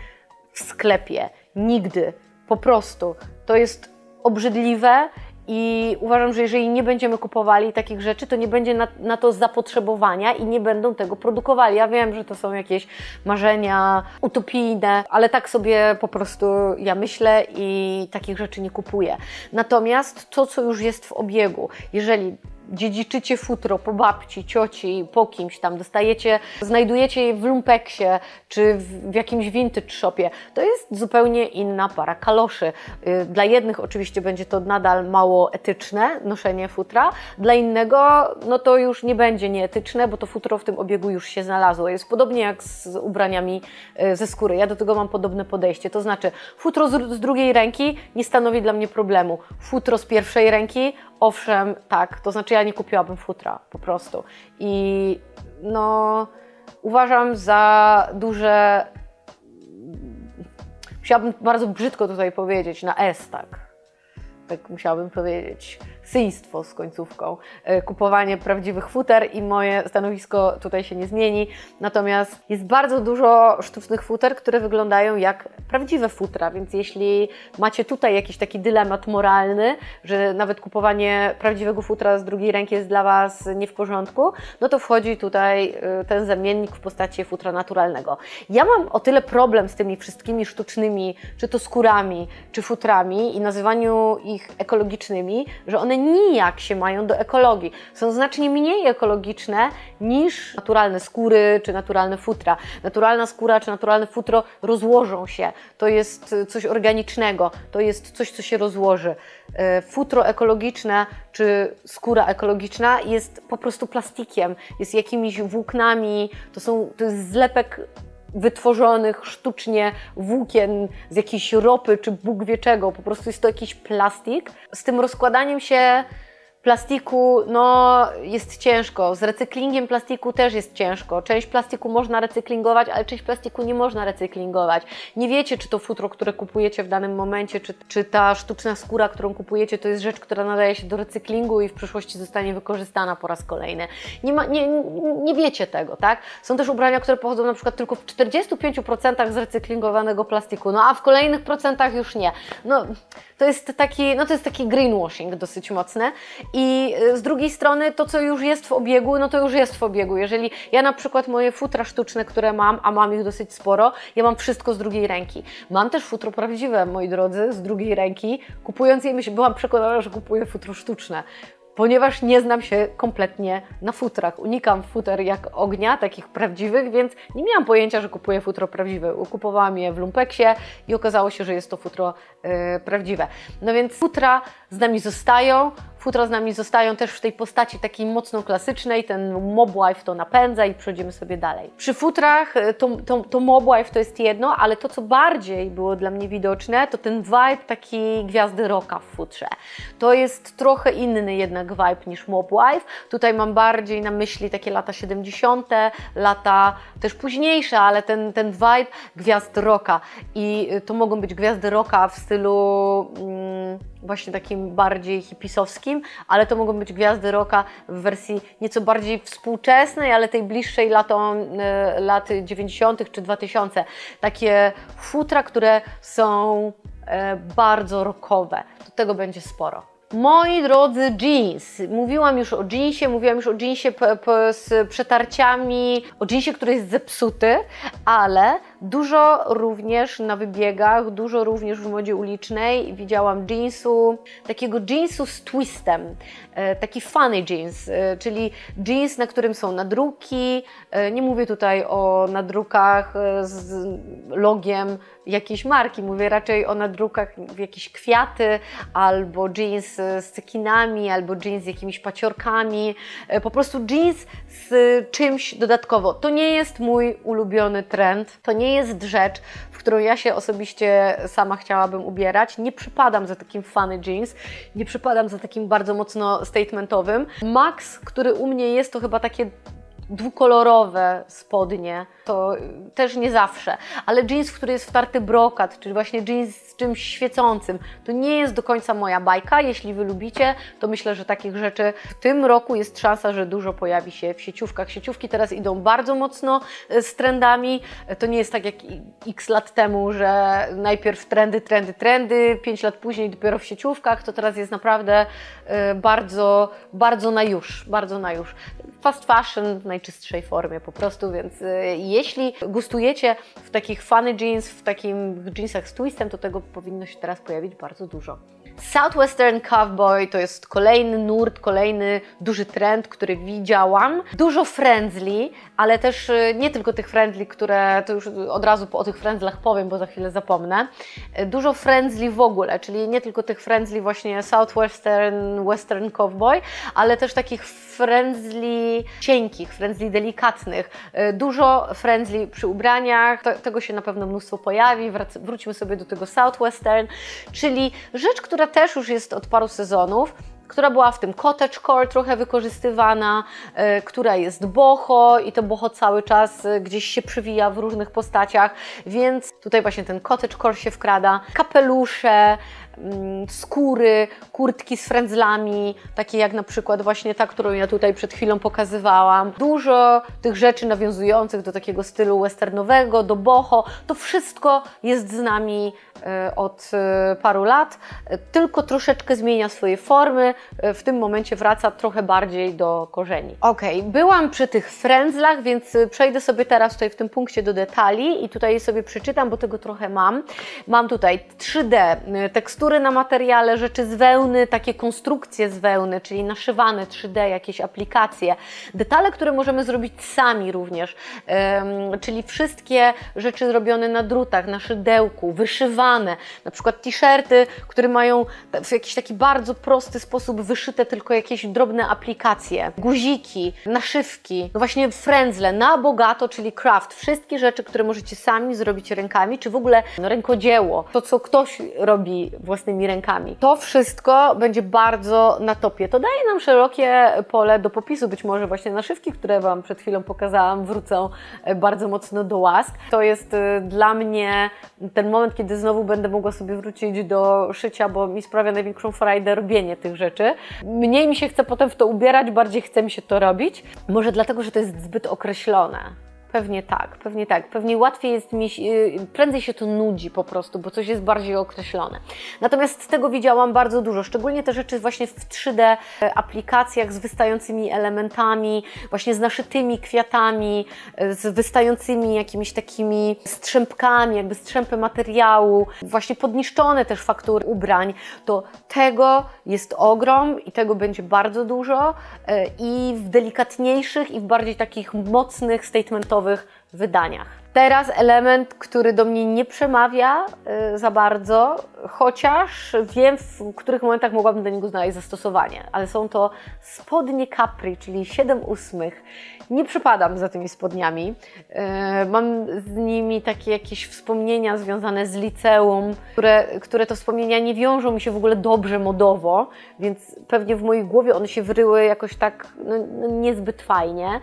w sklepie. Nigdy. Po prostu. To jest obrzydliwe i uważam, że jeżeli nie będziemy kupowali takich rzeczy, to nie będzie na, na, to zapotrzebowania i nie będą tego produkowali. Ja wiem, że to są jakieś marzenia utopijne, ale tak sobie po prostu ja myślę i takich rzeczy nie kupuję. Natomiast to, co już jest w obiegu, jeżeli dziedziczycie futro po babci, cioci, po kimś tam, dostajecie, znajdujecie je w lumpeksie czy w, w jakimś vintage shopie, to jest zupełnie inna para kaloszy. Y, dla jednych oczywiście będzie to nadal mało etyczne, noszenie futra, dla innego no to już nie będzie nieetyczne, bo to futro w tym obiegu już się znalazło. Jest podobnie jak z ubraniami y, ze skóry. Ja do tego mam podobne podejście, to znaczy futro z, z drugiej ręki nie stanowi dla mnie problemu. Futro z pierwszej ręki owszem, tak, to znaczy ja nie kupiłabym futra po prostu. I no, uważam za duże. Musiałabym bardzo brzydko tutaj powiedzieć, na S, tak. Tak musiałabym powiedzieć. Syństwo z końcówką. E, kupowanie prawdziwych futer i moje stanowisko tutaj się nie zmieni. Natomiast jest bardzo dużo sztucznych futer, które wyglądają jak prawdziwe futra, więc jeśli macie tutaj jakiś taki dylemat moralny, że nawet kupowanie prawdziwego futra z drugiej ręki jest dla Was nie w porządku, no to wchodzi tutaj y, ten zamiennik w postaci futra naturalnego. Ja mam o tyle problem z tymi wszystkimi sztucznymi, czy to skórami, czy futrami i nazywaniu ich ekologicznymi, że one nijak się mają do ekologii. Są znacznie mniej ekologiczne niż naturalne skóry, czy naturalne futra. Naturalna skóra, czy naturalne futro rozłożą się. To jest coś organicznego, to jest coś, co się rozłoży. E, futro ekologiczne czy skóra ekologiczna jest po prostu plastikiem, jest jakimiś włóknami, to, są, to jest zlepek wytworzonych sztucznie włókien z jakiejś ropy czy Bóg wie czego, po prostu jest to jakiś plastik. Z tym rozkładaniem się plastiku no, jest ciężko. Z recyklingiem plastiku też jest ciężko. Część plastiku można recyklingować, ale część plastiku nie można recyklingować. Nie wiecie, czy to futro, które kupujecie w danym momencie, czy, czy ta sztuczna skóra, którą kupujecie, to jest rzecz, która nadaje się do recyklingu i w przyszłości zostanie wykorzystana po raz kolejny. Nie, ma, nie, nie wiecie tego, tak? Są też ubrania, które pochodzą na przykład tylko w 45% z recyklingowanego plastiku, no a w kolejnych procentach już nie. No, to jest taki, no to jest taki greenwashing dosyć mocny. I y, z drugiej strony to, co już jest w obiegu, no to już jest w obiegu. Jeżeli ja na przykład moje futra sztuczne, które mam, a mam ich dosyć sporo, ja mam wszystko z drugiej ręki. Mam też futro prawdziwe, moi drodzy, z drugiej ręki. Kupując je, myślę, byłam przekonana, że kupuję futro sztuczne ponieważ nie znam się kompletnie na futrach. Unikam futer jak ognia, takich prawdziwych, więc nie miałam pojęcia, że kupuję futro prawdziwe. Kupowałam je w lumpeksie i okazało się, że jest to futro yy, prawdziwe. No więc futra z nami zostają, Futra z nami zostają też w tej postaci takiej mocno klasycznej, ten mobwife to napędza i przechodzimy sobie dalej. Przy futrach e, to, to, to to jest jedno, ale to co bardziej było dla mnie widoczne, to ten vibe taki gwiazdy rocka w futrze. To jest trochę inny jednak vibe niż mobwife. Tutaj mam bardziej na myśli takie lata 70., lata też późniejsze, ale ten, ten vibe gwiazd rocka. I to mogą być gwiazdy rocka w stylu... Mm, właśnie takim bardziej hipisowskim, ale to mogą być gwiazdy rocka w wersji nieco bardziej współczesnej, ale tej bliższej latom, e, lat 90. czy 2000. Takie futra, które są e, bardzo rockowe. Do tego będzie sporo. Moi drodzy, jeans. Mówiłam już o jeansie, mówiłam już o jeansie z przetarciami, o jeansie, który jest zepsuty, ale dużo również na wybiegach, dużo również w modzie ulicznej widziałam jeansu, takiego jeansu z twistem, e, taki funny jeans, e, czyli jeans, na którym są nadruki. E, nie mówię tutaj o nadrukach z logiem jakiejś marki, mówię raczej o nadrukach w jakieś kwiaty, albo jeans z cekinami, albo jeans z jakimiś paciorkami, po prostu jeans z czymś dodatkowo. To nie jest mój ulubiony trend, to nie jest rzecz, w którą ja się osobiście sama chciałabym ubierać. Nie przypadam za takim funny jeans, nie przypadam za takim bardzo mocno statementowym. Max, który u mnie jest, to chyba takie dwukolorowe spodnie, to też nie zawsze, ale jeans, który jest wtarty brokat, czyli właśnie jeans z czymś świecącym, to nie jest do końca moja bajka. Jeśli Wy lubicie, to myślę, że takich rzeczy w tym roku jest szansa, że dużo pojawi się w sieciówkach. Sieciówki teraz idą bardzo mocno e, z trendami. To nie jest tak jak x lat temu, że najpierw trendy, trendy, trendy, 5 lat później dopiero w sieciówkach. To teraz jest naprawdę e, bardzo, bardzo na już, bardzo na już. Fast fashion w najczystszej formie po prostu, więc e, jeśli gustujecie w takich funny jeans, w takim jeansach z twistem, to tego powinno się teraz pojawić bardzo dużo. Southwestern Cowboy to jest kolejny nurt, kolejny duży trend, który widziałam. Dużo friendly, ale też y, nie tylko tych friendly, które to już od razu o tych friendlach powiem, bo za chwilę zapomnę. Dużo friendly w ogóle, czyli nie tylko tych friendly właśnie Southwestern, Western Cowboy, ale też takich friendly cienkich, friendly delikatnych. Y, dużo friendly przy ubraniach, to, tego się na pewno mnóstwo pojawi. Wróćmy sobie do tego Southwestern, czyli rzecz, która która też już jest od paru sezonów, która była w tym cottagecore trochę wykorzystywana, y, która jest boho i to boho cały czas y, gdzieś się przywija w różnych postaciach, więc tutaj właśnie ten cottagecore się wkrada, kapelusze, skóry, kurtki z frędzlami, takie jak na przykład właśnie ta, którą ja tutaj przed chwilą pokazywałam. Dużo tych rzeczy nawiązujących do takiego stylu westernowego, do boho. To wszystko jest z nami e, od e, paru lat, e, tylko troszeczkę zmienia swoje formy. W tym momencie wraca trochę bardziej do korzeni. Ok, byłam przy tych frędzlach, więc przejdę sobie teraz tutaj w tym punkcie do detali i tutaj sobie przeczytam, bo tego trochę mam. Mam tutaj 3D, tekstury na materiale, rzeczy z wełny, takie konstrukcje z wełny, czyli naszywane 3D, jakieś aplikacje, detale, które możemy zrobić sami również, czyli wszystkie rzeczy zrobione na drutach, na szydełku, wyszywane, na przykład t-shirty, które mają w jakiś taki bardzo prosty sposób wyszyte tylko jakieś drobne aplikacje, guziki, naszywki, no właśnie frędzle, na bogato, czyli craft, wszystkie rzeczy, które możecie sami zrobić rękami, czy w ogóle no, rękodzieło, to co ktoś robi własnymi rękami. To wszystko będzie bardzo na topie. To daje nam szerokie pole do popisu, być może właśnie naszywki, które Wam przed chwilą pokazałam, wrócą e, bardzo mocno do łask. To jest e, dla mnie ten moment, kiedy znowu będę mogła sobie wrócić do szycia, bo mi sprawia największą frajdę robienie tych rzeczy. Mniej mi się chce potem w to ubierać, bardziej chce mi się to robić. Może dlatego, że to jest zbyt określone. Pewnie tak, pewnie tak. Pewnie łatwiej jest mi, y, prędzej się to nudzi po prostu, bo coś jest bardziej określone. Natomiast tego widziałam bardzo dużo, szczególnie te rzeczy właśnie w 3D e, aplikacjach z wystającymi elementami, właśnie z naszytymi kwiatami, e, z wystającymi jakimiś takimi strzępkami, jakby strzępy materiału, właśnie podniszczone też faktury ubrań. To tego jest ogrom i tego będzie bardzo dużo e, i w delikatniejszych i w bardziej takich mocnych, statementowych wydaniach. Teraz element, który do mnie nie przemawia y, za bardzo, chociaż wiem, w których momentach mogłabym do niego znaleźć zastosowanie, ale są to spodnie Capri, czyli 7 ósmych. Nie przypadam za tymi spodniami. Y, mam z nimi takie jakieś wspomnienia związane z liceum, które, które to wspomnienia nie wiążą mi się w ogóle dobrze modowo, więc pewnie w mojej głowie one się wryły jakoś tak no, no niezbyt fajnie.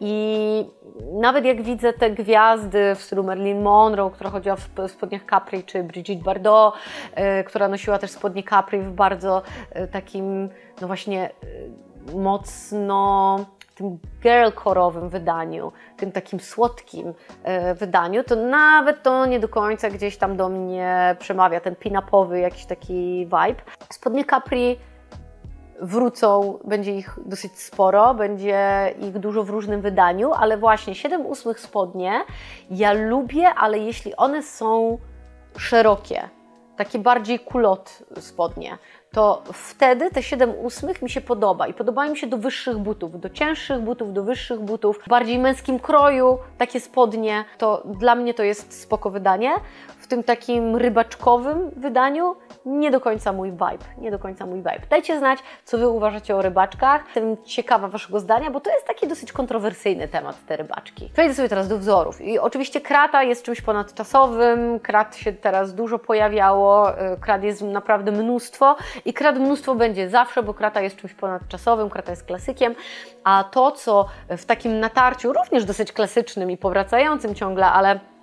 I nawet jak widzę te gwiazdy w stylu Marilyn Monroe, która chodziła w spodniach Capri, czy Brigitte Bardot, e, która nosiła też spodnie Capri w bardzo e, takim, no właśnie, e, mocno tym girlcore'owym wydaniu, tym takim słodkim wydaniu, to nawet to nie do końca gdzieś tam do mnie przemawia, ten pin-upowy jakiś taki vibe. Spodnie Capri wrócą, będzie ich dosyć sporo, będzie ich dużo w różnym wydaniu, ale właśnie 7 ósmych spodnie ja lubię, ale jeśli one są szerokie, takie bardziej kulot spodnie, to wtedy te 7 ósmych mi się podoba i podobają mi się do wyższych butów, do cięższych butów, do wyższych butów, bardziej męskim kroju, takie spodnie, to dla mnie to jest spoko wydanie. W tym takim rybaczkowym wydaniu nie do końca mój vibe, nie do końca mój vibe. Dajcie znać, co Wy uważacie o rybaczkach. Jestem ciekawa Waszego zdania, bo to jest taki dosyć kontrowersyjny temat, te rybaczki. Przejdę sobie teraz do wzorów. I oczywiście krata jest czymś ponadczasowym, krat się teraz dużo pojawiało, y, krat jest naprawdę mnóstwo i krat mnóstwo będzie zawsze, bo krata jest czymś ponadczasowym, krata jest klasykiem, a to, co w takim natarciu, również dosyć klasycznym i powracającym ciągle, ale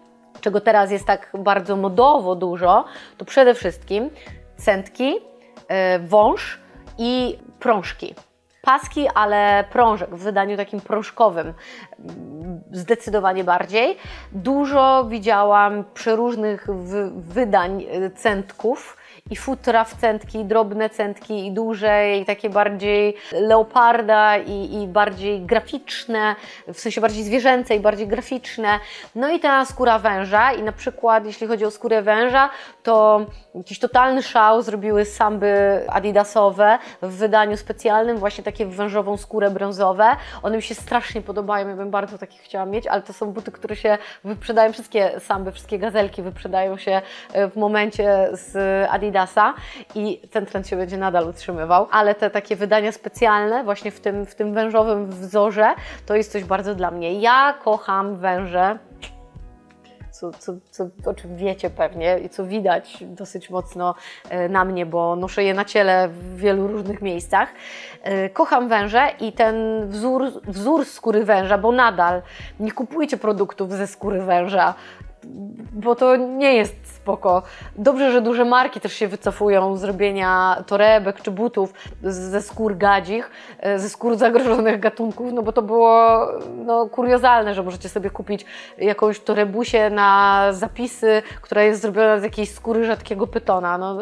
czego teraz jest tak bardzo modowo dużo, to przede wszystkim centki, e, wąż i prążki. Paski, ale prążek w wydaniu takim prążkowym zdecydowanie bardziej. Dużo widziałam przeróżnych wydań e, centków i futra w centki, drobne centki, i duże, i takie bardziej leoparda, i, i bardziej graficzne, w sensie bardziej zwierzęce i bardziej graficzne. No i ta skóra węża i na przykład jeśli chodzi o skórę węża, to jakiś totalny szał zrobiły samby adidasowe w wydaniu specjalnym, właśnie takie wężową skórę brązowe. One mi się strasznie podobają, ja bym bardzo takich chciała mieć, ale to są buty, które się wyprzedają, wszystkie samby, wszystkie gazelki wyprzedają się w momencie z Adidasa Adidasa i ten trend się będzie nadal utrzymywał, ale te takie wydania specjalne właśnie w tym, w tym wężowym wzorze to jest coś bardzo dla mnie. Ja kocham węże, co, co, co, o czym wiecie pewnie i co widać dosyć mocno e, na mnie, bo noszę je na ciele w wielu różnych miejscach. E, kocham węże i ten wzór, wzór skóry węża, bo nadal nie kupujcie produktów ze skóry węża, bo to nie jest spoko. Dobrze, że duże marki też się wycofują z robienia torebek czy butów ze skór gadzich, e, ze skór zagrożonych gatunków, no bo to było no, kuriozalne, że możecie sobie kupić jakąś torebusię na zapisy, która jest zrobiona z jakiejś skóry rzadkiego pytona. No,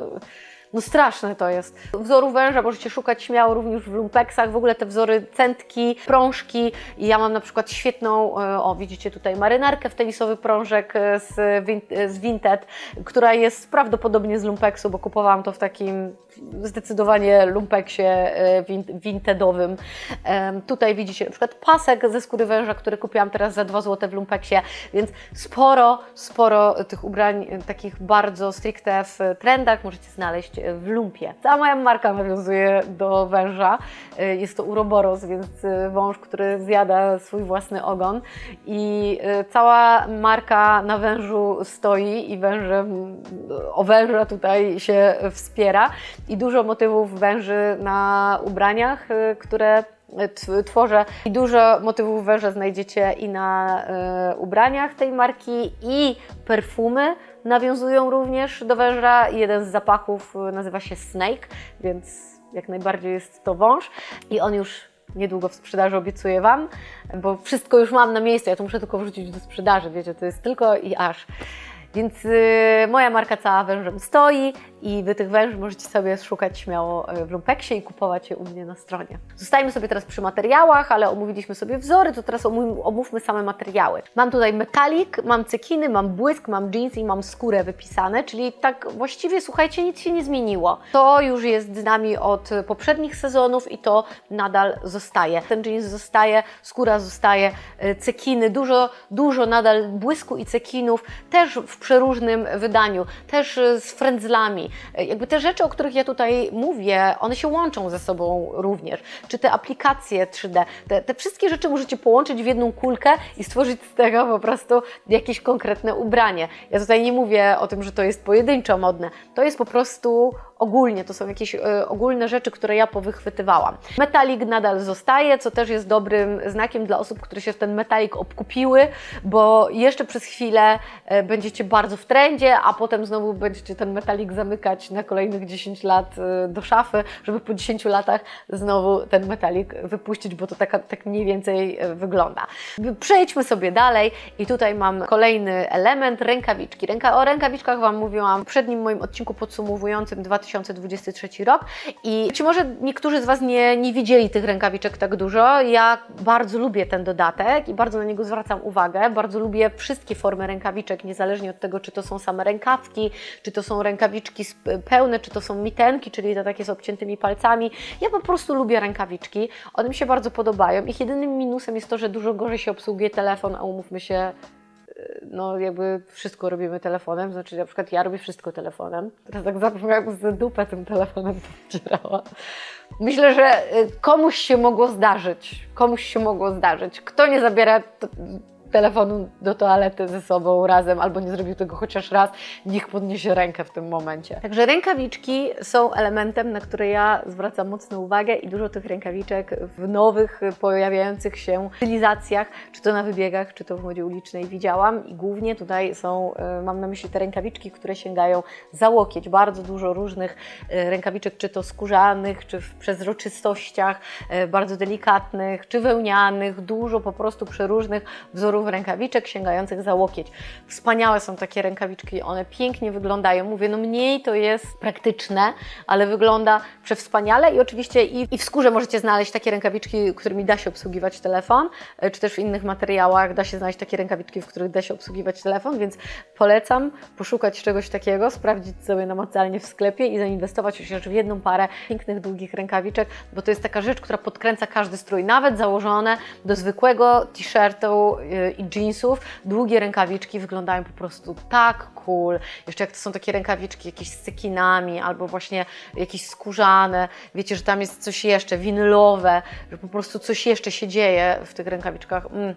no straszne to jest. Wzoru węża możecie szukać śmiało również w lumpeksach, w ogóle te wzory centki, prążki. Ja mam na przykład świetną, e, o widzicie tutaj marynarkę w tenisowy prążek e, z, z Vinted, która jest prawdopodobnie z lumpeksu, bo kupowałam to w takim zdecydowanie lumpeksie e, wintedowym. Tutaj widzicie na przykład pasek ze skóry węża, który kupiłam teraz za 2 zł w lumpeksie, więc sporo, sporo tych ubrań takich bardzo stricte w trendach możecie znaleźć w lumpie. Cała moja marka nawiązuje do węża. E, jest to uroboros, więc e, wąż, który zjada swój własny ogon i cała marka na wężu stoi i wężem, o węża tutaj się wspiera i dużo motywów węży na ubraniach, y, które tworzę i dużo motywów węża znajdziecie i na y, ubraniach tej marki i perfumy nawiązują również do węża. Jeden z zapachów nazywa się Snake, więc jak najbardziej jest to wąż i on już niedługo w sprzedaży obiecuję Wam, bo wszystko już mam na miejscu, ja to muszę tylko wrzucić do sprzedaży, wiecie, to jest tylko i aż. Więc y, moja marka cała wężem stoi i Wy tych węży możecie sobie szukać śmiało y, w lumpeksie i kupować je u mnie na stronie. Zostajemy sobie teraz przy materiałach, ale omówiliśmy sobie wzory, to teraz omówmy same materiały. Mam tutaj metalik, mam cekiny, mam błysk, mam jeans i mam skórę wypisane, czyli tak właściwie, słuchajcie, nic się nie zmieniło. To już jest z nami od poprzednich sezonów i to nadal zostaje. Ten jeans zostaje, skóra zostaje, y, cekiny, dużo, dużo nadal błysku i cekinów, też w przeróżnym wydaniu, też y, z frędzlami. Y, jakby te rzeczy, o których ja tutaj mówię, one się łączą ze sobą również. Czy te aplikacje 3D, te, te wszystkie rzeczy możecie połączyć w jedną kulkę i stworzyć z tego po prostu jakieś konkretne ubranie. Ja tutaj nie mówię o tym, że to jest pojedynczo modne. To jest po prostu ogólnie, to są jakieś y, ogólne rzeczy, które ja powychwytywałam. Metalik nadal zostaje, co też jest dobrym znakiem dla osób, które się w ten metalik obkupiły, bo jeszcze przez chwilę y, będziecie bardzo w trendzie, a potem znowu będziecie ten metalik zamykać na kolejnych 10 lat y, do szafy, żeby po 10 latach znowu ten metalik wypuścić, bo to taka, tak mniej więcej wygląda. Przejdźmy sobie dalej i tutaj mam kolejny element, rękawiczki. Ręka, o rękawiczkach Wam mówiłam w przednim moim odcinku podsumowującym 2000 2023 rok i być może niektórzy z Was nie, nie widzieli tych rękawiczek tak dużo. Ja bardzo lubię ten dodatek i bardzo na niego zwracam uwagę. Bardzo lubię wszystkie formy rękawiczek, niezależnie od tego, czy to są same rękawki, czy to są rękawiczki pełne, czy to są mitenki, czyli te takie z obciętymi palcami. Ja po prostu lubię rękawiczki. One mi się bardzo podobają. Ich jedynym minusem jest to, że dużo gorzej się obsługuje telefon, a umówmy się, no jakby wszystko robimy telefonem, znaczy na przykład ja robię wszystko telefonem. Teraz tak zapomniałam, z dupę tym telefonem to Myślę, że y, komuś się mogło zdarzyć, komuś się mogło zdarzyć. Kto nie zabiera telefonu do toalety ze sobą razem, albo nie zrobił tego chociaż raz, niech podniesie rękę w tym momencie. Także rękawiczki są elementem, na który ja zwracam mocną uwagę i dużo tych rękawiczek w nowych, pojawiających się stylizacjach, czy to na wybiegach, czy to w modzie ulicznej widziałam i głównie tutaj są, e, mam na myśli te rękawiczki, które sięgają za łokieć. Bardzo dużo różnych e, rękawiczek, czy to skórzanych, czy w przezroczystościach, e, bardzo delikatnych, czy wełnianych, dużo po prostu przeróżnych wzorów rękawiczek sięgających za łokieć. Wspaniałe są takie rękawiczki, one pięknie wyglądają. Mówię, no mniej to jest praktyczne, ale wygląda przewspaniale i oczywiście i, i w skórze możecie znaleźć takie rękawiczki, którymi da się obsługiwać telefon, e, czy też w innych materiałach da się znaleźć takie rękawiczki, w których da się obsługiwać telefon, więc polecam poszukać czegoś takiego, sprawdzić sobie namacalnie w sklepie i zainwestować chociaż w jedną parę pięknych, długich rękawiczek, bo to jest taka rzecz, która podkręca każdy strój, nawet założone do zwykłego t-shirtu e, i jeansów, długie rękawiczki wyglądają po prostu tak cool. Jeszcze jak to są takie rękawiczki jakieś z cekinami albo właśnie jakieś skórzane, wiecie, że tam jest coś jeszcze, winylowe, że po prostu coś jeszcze się dzieje w tych rękawiczkach. Mm.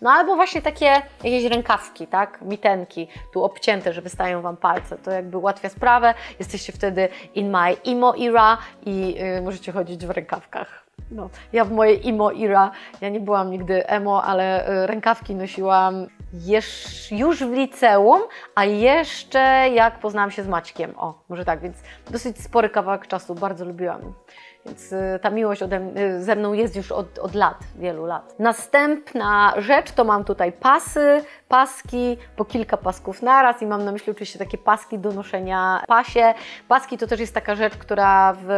No albo właśnie takie jakieś rękawki, tak, mitenki, tu obcięte, że wystają Wam palce, to jakby ułatwia sprawę, jesteście wtedy in my emo era i yy, możecie chodzić w rękawkach. No, ja w mojej emo era, ja nie byłam nigdy emo, ale e, rękawki nosiłam już w liceum, a jeszcze jak poznałam się z Maćkiem. O, może tak, więc dosyć spory kawałek czasu, bardzo lubiłam. Więc y, ta miłość ode, y, ze mną jest już od, od lat, wielu lat. Następna rzecz to mam tutaj pasy, paski, po kilka pasków naraz i mam na myśli oczywiście takie paski do noszenia pasie. Paski to też jest taka rzecz, która w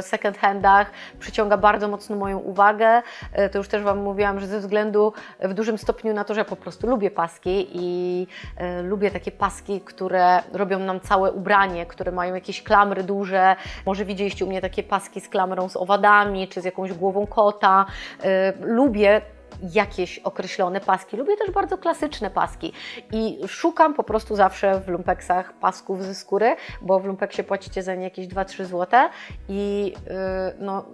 second handach przyciąga bardzo mocno moją uwagę. Y, to już też Wam mówiłam, że ze względu w dużym stopniu na to, że ja po prostu lubię paski i lubię takie paski, które robią nam całe ubranie, które mają jakieś klamry duże. Może widzieliście u mnie takie paski z klamry kamerą z owadami, czy z jakąś głową kota. Y, lubię jakieś określone paski. Lubię też bardzo klasyczne paski i szukam po prostu zawsze w lumpeksach pasków ze skóry, bo w lumpeksie płacicie za nie jakieś 2-3 zł i yy, no,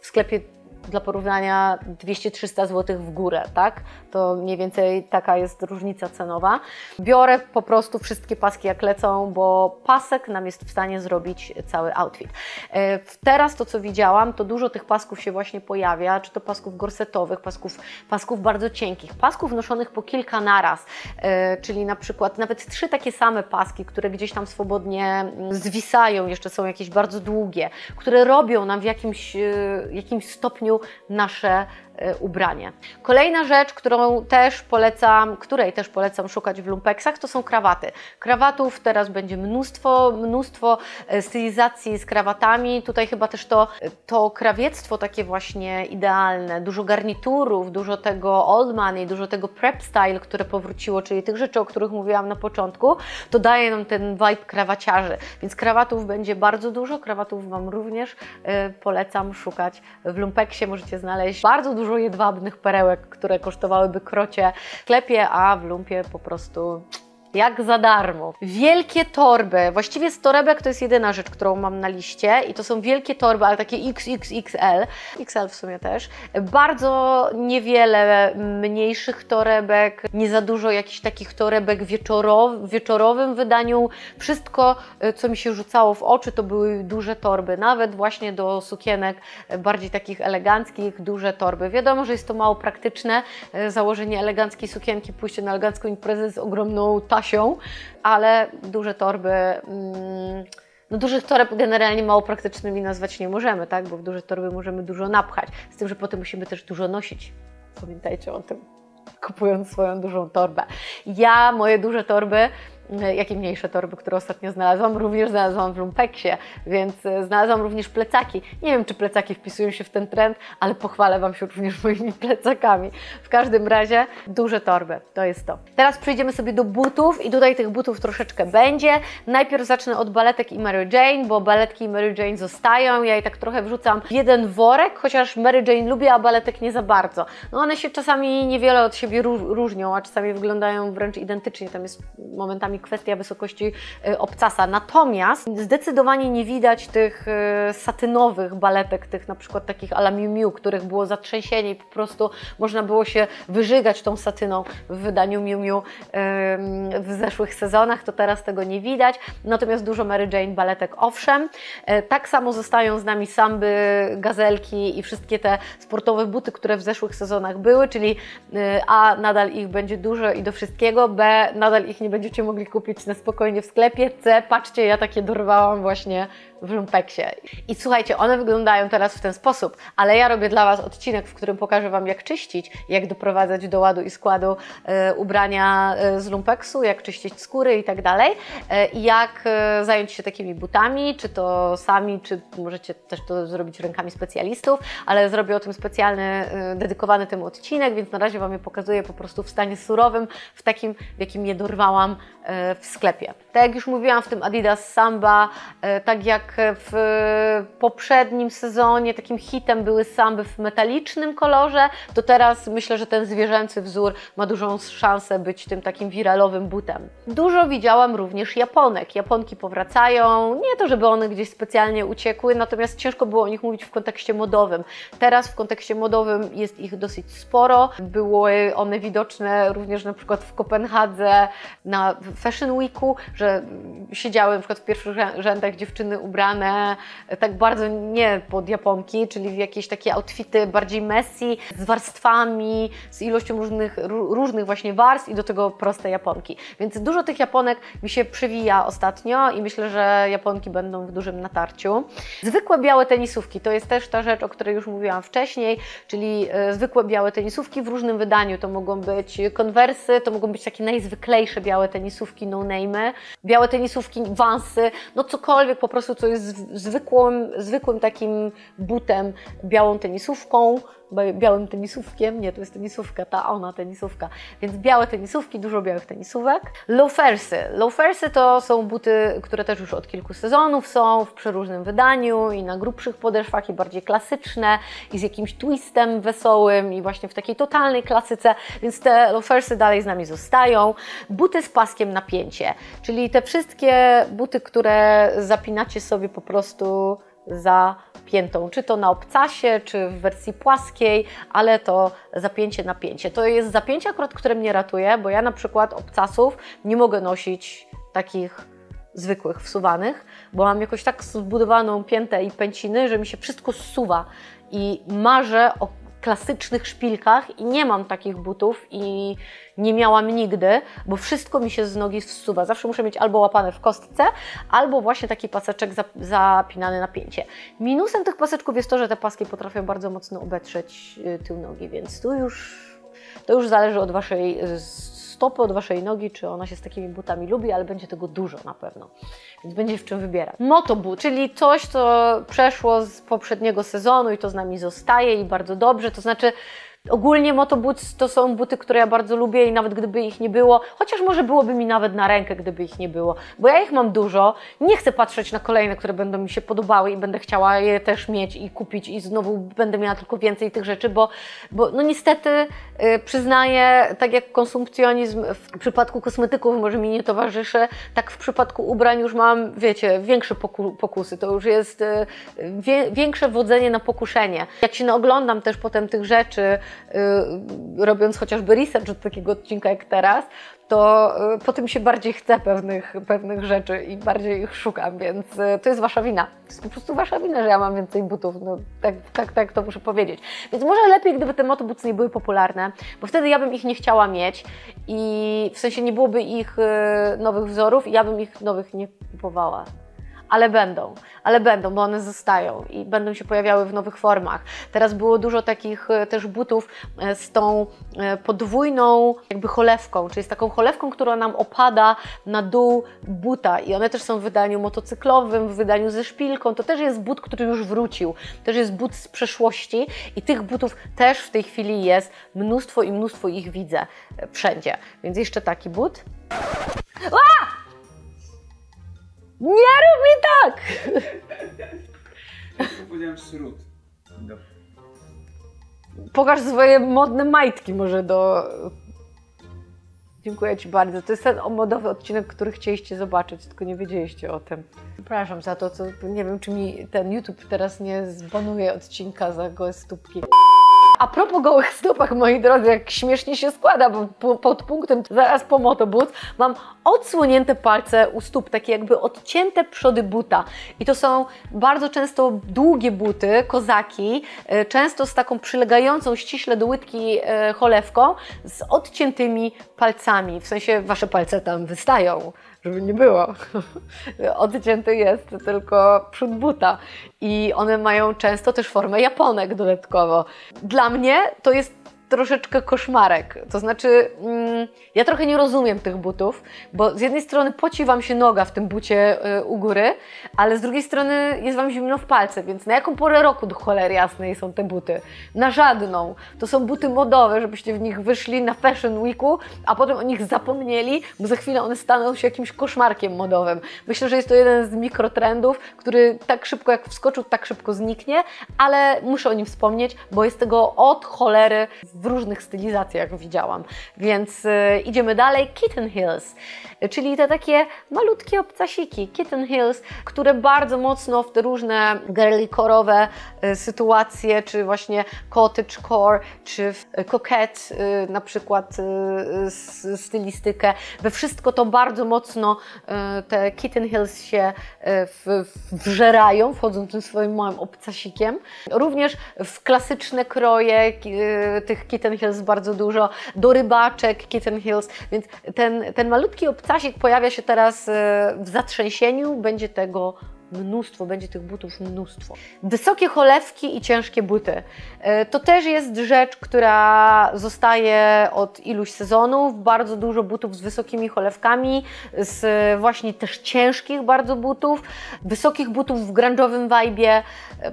w sklepie dla porównania 200-300 zł w górę, tak? To mniej więcej taka jest różnica cenowa. Biorę po prostu wszystkie paski jak lecą, bo pasek nam jest w stanie zrobić cały outfit. E, teraz to, co widziałam, to dużo tych pasków się właśnie pojawia, czy to pasków gorsetowych, pasków, pasków bardzo cienkich, pasków noszonych po kilka naraz, e, czyli na przykład nawet trzy takie same paski, które gdzieś tam swobodnie mm, zwisają, jeszcze są jakieś bardzo długie, które robią nam w jakimś, e, jakimś stopniu nasze ubranie. Kolejna rzecz, którą też polecam, której też polecam szukać w lumpeksach, to są krawaty. Krawatów teraz będzie mnóstwo, mnóstwo e, stylizacji z krawatami. Tutaj chyba też to, to krawiectwo takie właśnie idealne, dużo garniturów, dużo tego old money, dużo tego prep style, które powróciło, czyli tych rzeczy, o których mówiłam na początku, to daje nam ten vibe krawaciarzy. Więc krawatów będzie bardzo dużo, krawatów Wam również polecam szukać w lumpeksie. Możecie znaleźć bardzo dużo dużo jedwabnych perełek, które kosztowałyby krocie w sklepie, a w lumpie po prostu jak za darmo. Wielkie torby, właściwie z torebek to jest jedyna rzecz, którą mam na liście i to są wielkie torby, ale takie XXXL, XL w sumie też. Bardzo niewiele mniejszych torebek, nie za dużo jakichś takich torebek wieczorow, w wieczorowym wydaniu. Wszystko, e, co mi się rzucało w oczy, to były duże torby, nawet właśnie do sukienek e, bardziej takich eleganckich, duże torby. Wiadomo, że jest to mało praktyczne, e, założenie eleganckiej sukienki, pójście na elegancką imprezę z ogromną Ale duże torby. Mm, no dużych toreb generalnie mało praktycznymi nazwać nie możemy, tak? Bo w duże torby możemy dużo napchać. Z tym, że potem musimy też dużo nosić. Pamiętajcie o tym, kupując swoją dużą torbę. Ja moje duże torby E, jakie mniejsze torby, które ostatnio znalazłam, również znalazłam w Lumpeksie, więc e, znalazłam również plecaki. Nie wiem, czy plecaki wpisują się w ten trend, ale pochwalę Wam się również moimi plecakami. W każdym razie duże torby, to jest to. Teraz przejdziemy sobie do butów i tutaj tych butów troszeczkę będzie. Najpierw zacznę od baletek i Mary Jane, bo baletki i Mary Jane zostają. Ja je tak trochę wrzucam w jeden worek, chociaż Mary Jane lubię, a baletek nie za bardzo. No one się czasami niewiele od siebie różnią, a czasami wyglądają wręcz identycznie. Tam jest momentami kwestia wysokości y, obcasa. Natomiast zdecydowanie nie widać tych y, satynowych baletek, tych na przykład takich ala Miu Miu, których było zatrzęsienie i po prostu można było się wyżygać tą satyną w wydaniu Miu Miu w zeszłych sezonach, to teraz tego nie widać. Natomiast dużo Mary Jane baletek owszem. E, tak samo zostają z nami samby, gazelki i wszystkie te sportowe buty, które w zeszłych sezonach były, czyli y, A nadal ich będzie dużo i do wszystkiego, B nadal ich nie będziecie mogli kupić na spokojnie w sklepie. C, patrzcie, ja takie dorwałam właśnie w lumpeksie. I słuchajcie, one wyglądają teraz w ten sposób, ale ja robię dla Was odcinek, w którym pokażę Wam, jak czyścić, jak doprowadzać do ładu i składu e, ubrania e, z lumpeksu, jak czyścić skóry i tak dalej. E, I jak e, zająć się takimi butami, czy to sami, czy możecie też to zrobić rękami specjalistów, ale zrobię o tym specjalny, dedykowany temu odcinek, więc na razie Wam je pokazuję po prostu w stanie surowym, w takim, w jakim je dorwałam w sklepie. Tak jak już mówiłam w tym Adidas Samba, tak jak w poprzednim sezonie takim hitem były samby w metalicznym kolorze, to teraz myślę, że ten zwierzęcy wzór ma dużą szansę być tym takim wiralowym butem. Dużo widziałam również Japonek. Japonki powracają, nie to, żeby one gdzieś specjalnie uciekły, natomiast ciężko było o nich mówić w kontekście modowym. Teraz w kontekście modowym jest ich dosyć sporo. Były one widoczne również na przykład w Kopenhadze na Fashion Weeku, że siedziały na przykład w pierwszych rzędach dziewczyny ubrane ubrane tak bardzo nie pod japonki, czyli w jakieś takie outfity bardziej messy, z warstwami, z ilością różnych, różnych właśnie warstw i do tego proste japonki. Więc dużo tych japonek mi się przewija ostatnio i myślę, że japonki będą w dużym natarciu. Zwykłe białe tenisówki to jest też ta rzecz, o której już mówiłam wcześniej, czyli e, zwykłe białe tenisówki w różnym wydaniu. To mogą być konwersy, to mogą być takie najzwyklejsze białe tenisówki, no name, białe tenisówki, wansy, no cokolwiek po prostu, co jest zwykłym, zwykłym takim butem, białą tenisówką, białym tenisówkiem, nie, to jest tenisówka, ta ona tenisówka, więc białe tenisówki, dużo białych tenisówek. Loafersy. Loafersy to są buty, które też już od kilku sezonów są w przeróżnym wydaniu i na grubszych podeszwach i bardziej klasyczne i z jakimś twistem wesołym i właśnie w takiej totalnej klasyce, więc te loafersy dalej z nami zostają. Buty z paskiem napięcie, czyli te wszystkie buty, które zapinacie sobie po prostu za piętą, czy to na obcasie, czy w wersji płaskiej, ale to zapięcie, napięcie. To jest zapięcie akurat, które mnie ratuje, bo ja na przykład obcasów nie mogę nosić takich zwykłych, wsuwanych, bo mam jakoś tak zbudowaną piętę i pęciny, że mi się wszystko zsuwa i marzę o klasycznych szpilkach i nie mam takich butów i nie miałam nigdy, bo wszystko mi się z nogi wsuwa. Zawsze muszę mieć albo łapane w kostce, albo właśnie taki paseczek zapinany na pięcie. Minusem tych paseczków jest to, że te paski potrafią bardzo mocno obetrzeć y, tył nogi, więc tu już to już zależy od Waszej stopy, od Waszej nogi, czy ona się z takimi butami lubi, ale będzie tego dużo na pewno, więc będzie w czym wybierać. Motobut, czyli coś, co przeszło z poprzedniego sezonu i to z nami zostaje i bardzo dobrze, to znaczy Ogólnie motoboots to są buty, które ja bardzo lubię i nawet gdyby ich nie było, chociaż może byłoby mi nawet na rękę, gdyby ich nie było, bo ja ich mam dużo, nie chcę patrzeć na kolejne, które będą mi się podobały i będę chciała je też mieć i kupić i znowu będę miała tylko więcej tych rzeczy, bo, bo no niestety yy, przyznaję, tak jak konsumpcjonizm w przypadku kosmetyków może mi nie towarzyszy, tak w przypadku ubrań już mam, wiecie, większe poku pokusy, to już jest yy, wie większe wodzenie na pokuszenie. Jak się oglądam też potem tych rzeczy, robiąc chociażby research od takiego odcinka jak teraz, to y, po tym się bardziej chcę pewnych, pewnych rzeczy i bardziej ich szukam, więc y, to jest Wasza wina. To jest po prostu Wasza wina, że ja mam więcej butów, no tak, tak, tak to muszę powiedzieć. Więc może lepiej, gdyby te motobuty nie były popularne, bo wtedy ja bym ich nie chciała mieć i w sensie nie byłoby ich nowych wzorów i ja bym ich nowych nie kupowała ale będą, ale będą, bo one zostają i będą się pojawiały w nowych formach. Teraz było dużo takich e, też butów e, z tą e, podwójną jakby cholewką, czyli z taką cholewką, która nam opada na dół buta i one też są w wydaniu motocyklowym, w wydaniu ze szpilką. To też jest but, który już wrócił. Też jest but z przeszłości i tych butów też w tej chwili jest mnóstwo i mnóstwo ich widzę wszędzie. Więc jeszcze taki but. A! Nie rób mi tak! Ja powiedziałem srut. Pokaż swoje modne majtki może do... Dziękuję Ci bardzo. To jest ten modowy odcinek, który chcieliście zobaczyć, tylko nie wiedzieliście o tym. Przepraszam za to, co nie wiem, czy mi ten YouTube teraz nie zbanuje odcinka za gołe stópki. A propos gołych stopach, moi drodzy, jak śmiesznie się składa, bo pod punktem zaraz po motobut mam odsłonięte palce u stóp, takie jakby odcięte przody buta. I to są bardzo często długie buty, kozaki, e, często z taką przylegającą ściśle do łydki e, cholewką, z odciętymi palcami. W sensie wasze palce tam wystają żeby nie było. Odcięty jest tylko przód buta i one mają często też formę japonek dodatkowo. Dla mnie to jest troszeczkę koszmarek. To znaczy, mm, ja trochę nie rozumiem tych butów, bo z jednej strony poci Wam się noga w tym bucie y, u góry, ale z drugiej strony jest Wam zimno w palce, więc na jaką porę roku do cholery jasnej są te buty? Na żadną. To są buty modowe, żebyście w nich wyszli na Fashion Weeku, a potem o nich zapomnieli, bo za chwilę one staną się jakimś koszmarkiem modowym. Myślę, że jest to jeden z mikrotrendów, który tak szybko jak wskoczył, tak szybko zniknie, ale muszę o nim wspomnieć, bo jest tego od cholery w różnych stylizacjach widziałam. Więc y, idziemy dalej. Kitten Hills, czyli te takie malutkie obcasiki, Kitten Hills, które bardzo mocno w te różne girly-korowe y, sytuacje, czy właśnie cottagecore, czy coquette y, na przykład y, stylistykę, we wszystko to bardzo mocno y, te Kitten Hills się w, wżerają, wchodzą tym swoim małym obcasikiem. Również w klasyczne kroje tych Kitten Hills bardzo dużo, do rybaczek Kitten Hills, więc ten, ten malutki obcasik pojawia się teraz w zatrzęsieniu, będzie tego mnóstwo, będzie tych butów mnóstwo. Wysokie cholewki i ciężkie buty. E, to też jest rzecz, która zostaje od iluś sezonów. Bardzo dużo butów z wysokimi cholewkami, z właśnie też ciężkich bardzo butów, wysokich butów w grunge'owym vibe,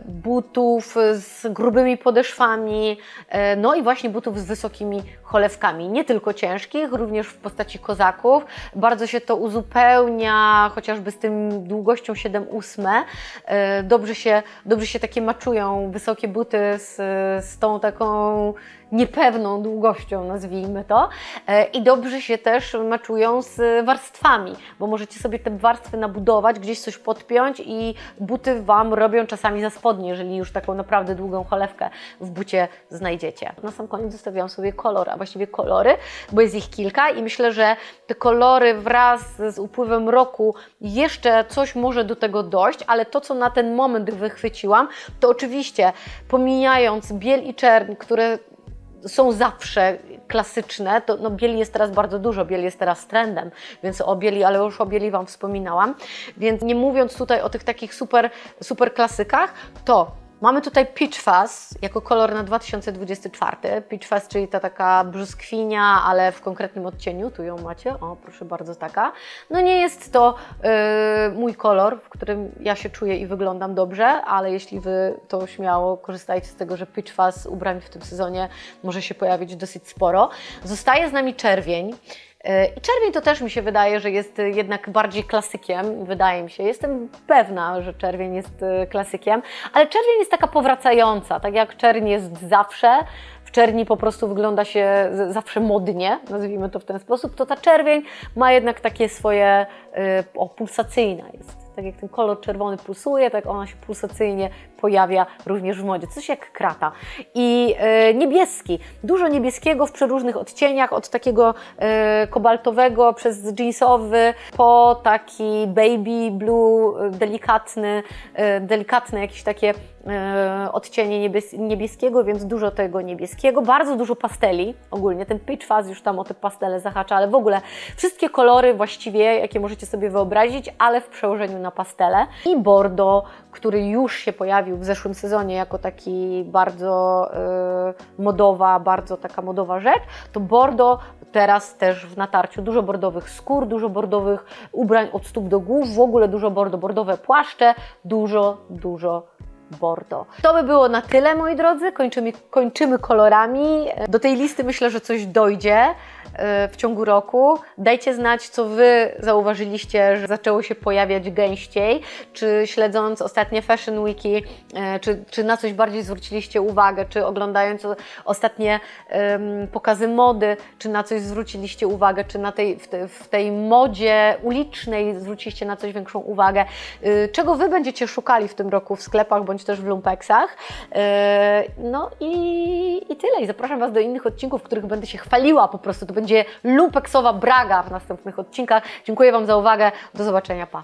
butów z grubymi podeszwami, e, no i właśnie butów z wysokimi cholewkami. Nie tylko ciężkich, również w postaci kozaków. Bardzo się to uzupełnia chociażby z tym długością 7,8 ósme. E, dobrze się, dobrze się takie maczują wysokie buty z, z tą taką niepewną długością, nazwijmy to. E, I dobrze się też maczują z warstwami, bo możecie sobie te warstwy nabudować, gdzieś coś podpiąć i buty Wam robią czasami za spodnie, jeżeli już taką naprawdę długą cholewkę w bucie znajdziecie. Na sam koniec zostawiłam sobie kolor, a właściwie kolory, bo jest ich kilka i myślę, że te kolory wraz z upływem roku jeszcze coś może do tego ale to, co na ten moment wychwyciłam, to oczywiście pomijając biel i czern, które są zawsze klasyczne, to no, bieli jest teraz bardzo dużo, bieli jest teraz trendem, więc o bieli, ale już o bieli Wam wspominałam, więc nie mówiąc tutaj o tych takich super, super klasykach, to Mamy tutaj Peach Fuzz jako kolor na 2024. Peach Fuzz, czyli ta taka brzoskwinia, ale w konkretnym odcieniu. Tu ją macie. O, proszę bardzo, taka. No nie jest to yy, mój kolor, w którym ja się czuję i wyglądam dobrze, ale jeśli Wy to śmiało korzystajcie z tego, że Peach Fuzz ubrań w tym sezonie może się pojawić dosyć sporo. Zostaje z nami czerwień. E, I czerwień to też mi się wydaje, że jest jednak bardziej klasykiem, wydaje mi się. Jestem pewna, że czerwień jest e, klasykiem, ale czerwień jest taka powracająca, tak jak czerwień jest zawsze. W czerni po prostu wygląda się zawsze modnie, nazwijmy to w ten sposób, to ta czerwień ma jednak takie swoje, e, o, pulsacyjna jest tak jak ten kolor czerwony pulsuje, tak ona się pulsacyjnie pojawia również w modzie. Coś jak krata. I e, niebieski. Dużo niebieskiego w przeróżnych odcieniach, od takiego e, kobaltowego przez jeansowy po taki baby blue, e, delikatny, e, delikatne jakieś takie e, odcienie niebies niebieskiego, więc dużo tego niebieskiego. Bardzo dużo pasteli ogólnie. Ten pitch fuzz już tam o te pastele zahacza, ale w ogóle wszystkie kolory właściwie, jakie możecie sobie wyobrazić, ale w przełożeniu na pastele. I bordo, który już się pojawił w zeszłym sezonie jako taki bardzo y, modowa, bardzo taka modowa rzecz, to bordo teraz też w natarciu dużo bordowych skór, dużo bordowych ubrań od stóp do głów, w ogóle dużo bordo, bordowe płaszcze, dużo, dużo bordo. To by było na tyle, moi drodzy. Kończymy, kończymy kolorami. Do tej listy myślę, że coś dojdzie w ciągu roku. Dajcie znać, co Wy zauważyliście, że zaczęło się pojawiać gęściej, czy śledząc ostatnie Fashion Weeki, e, czy, czy na coś bardziej zwróciliście uwagę, czy oglądając ostatnie um, pokazy mody, czy na coś zwróciliście uwagę, czy na tej, w, te, w tej modzie ulicznej zwróciliście na coś większą uwagę. Y, czego Wy będziecie szukali w tym roku w sklepach, bądź też w lumpeksach. E, no i, i tyle. I zapraszam Was do innych odcinków, w których będę się chwaliła po prostu. To będzie lumpeksowa braga w następnych odcinkach. Dziękuję Wam za uwagę. Do zobaczenia. Pa!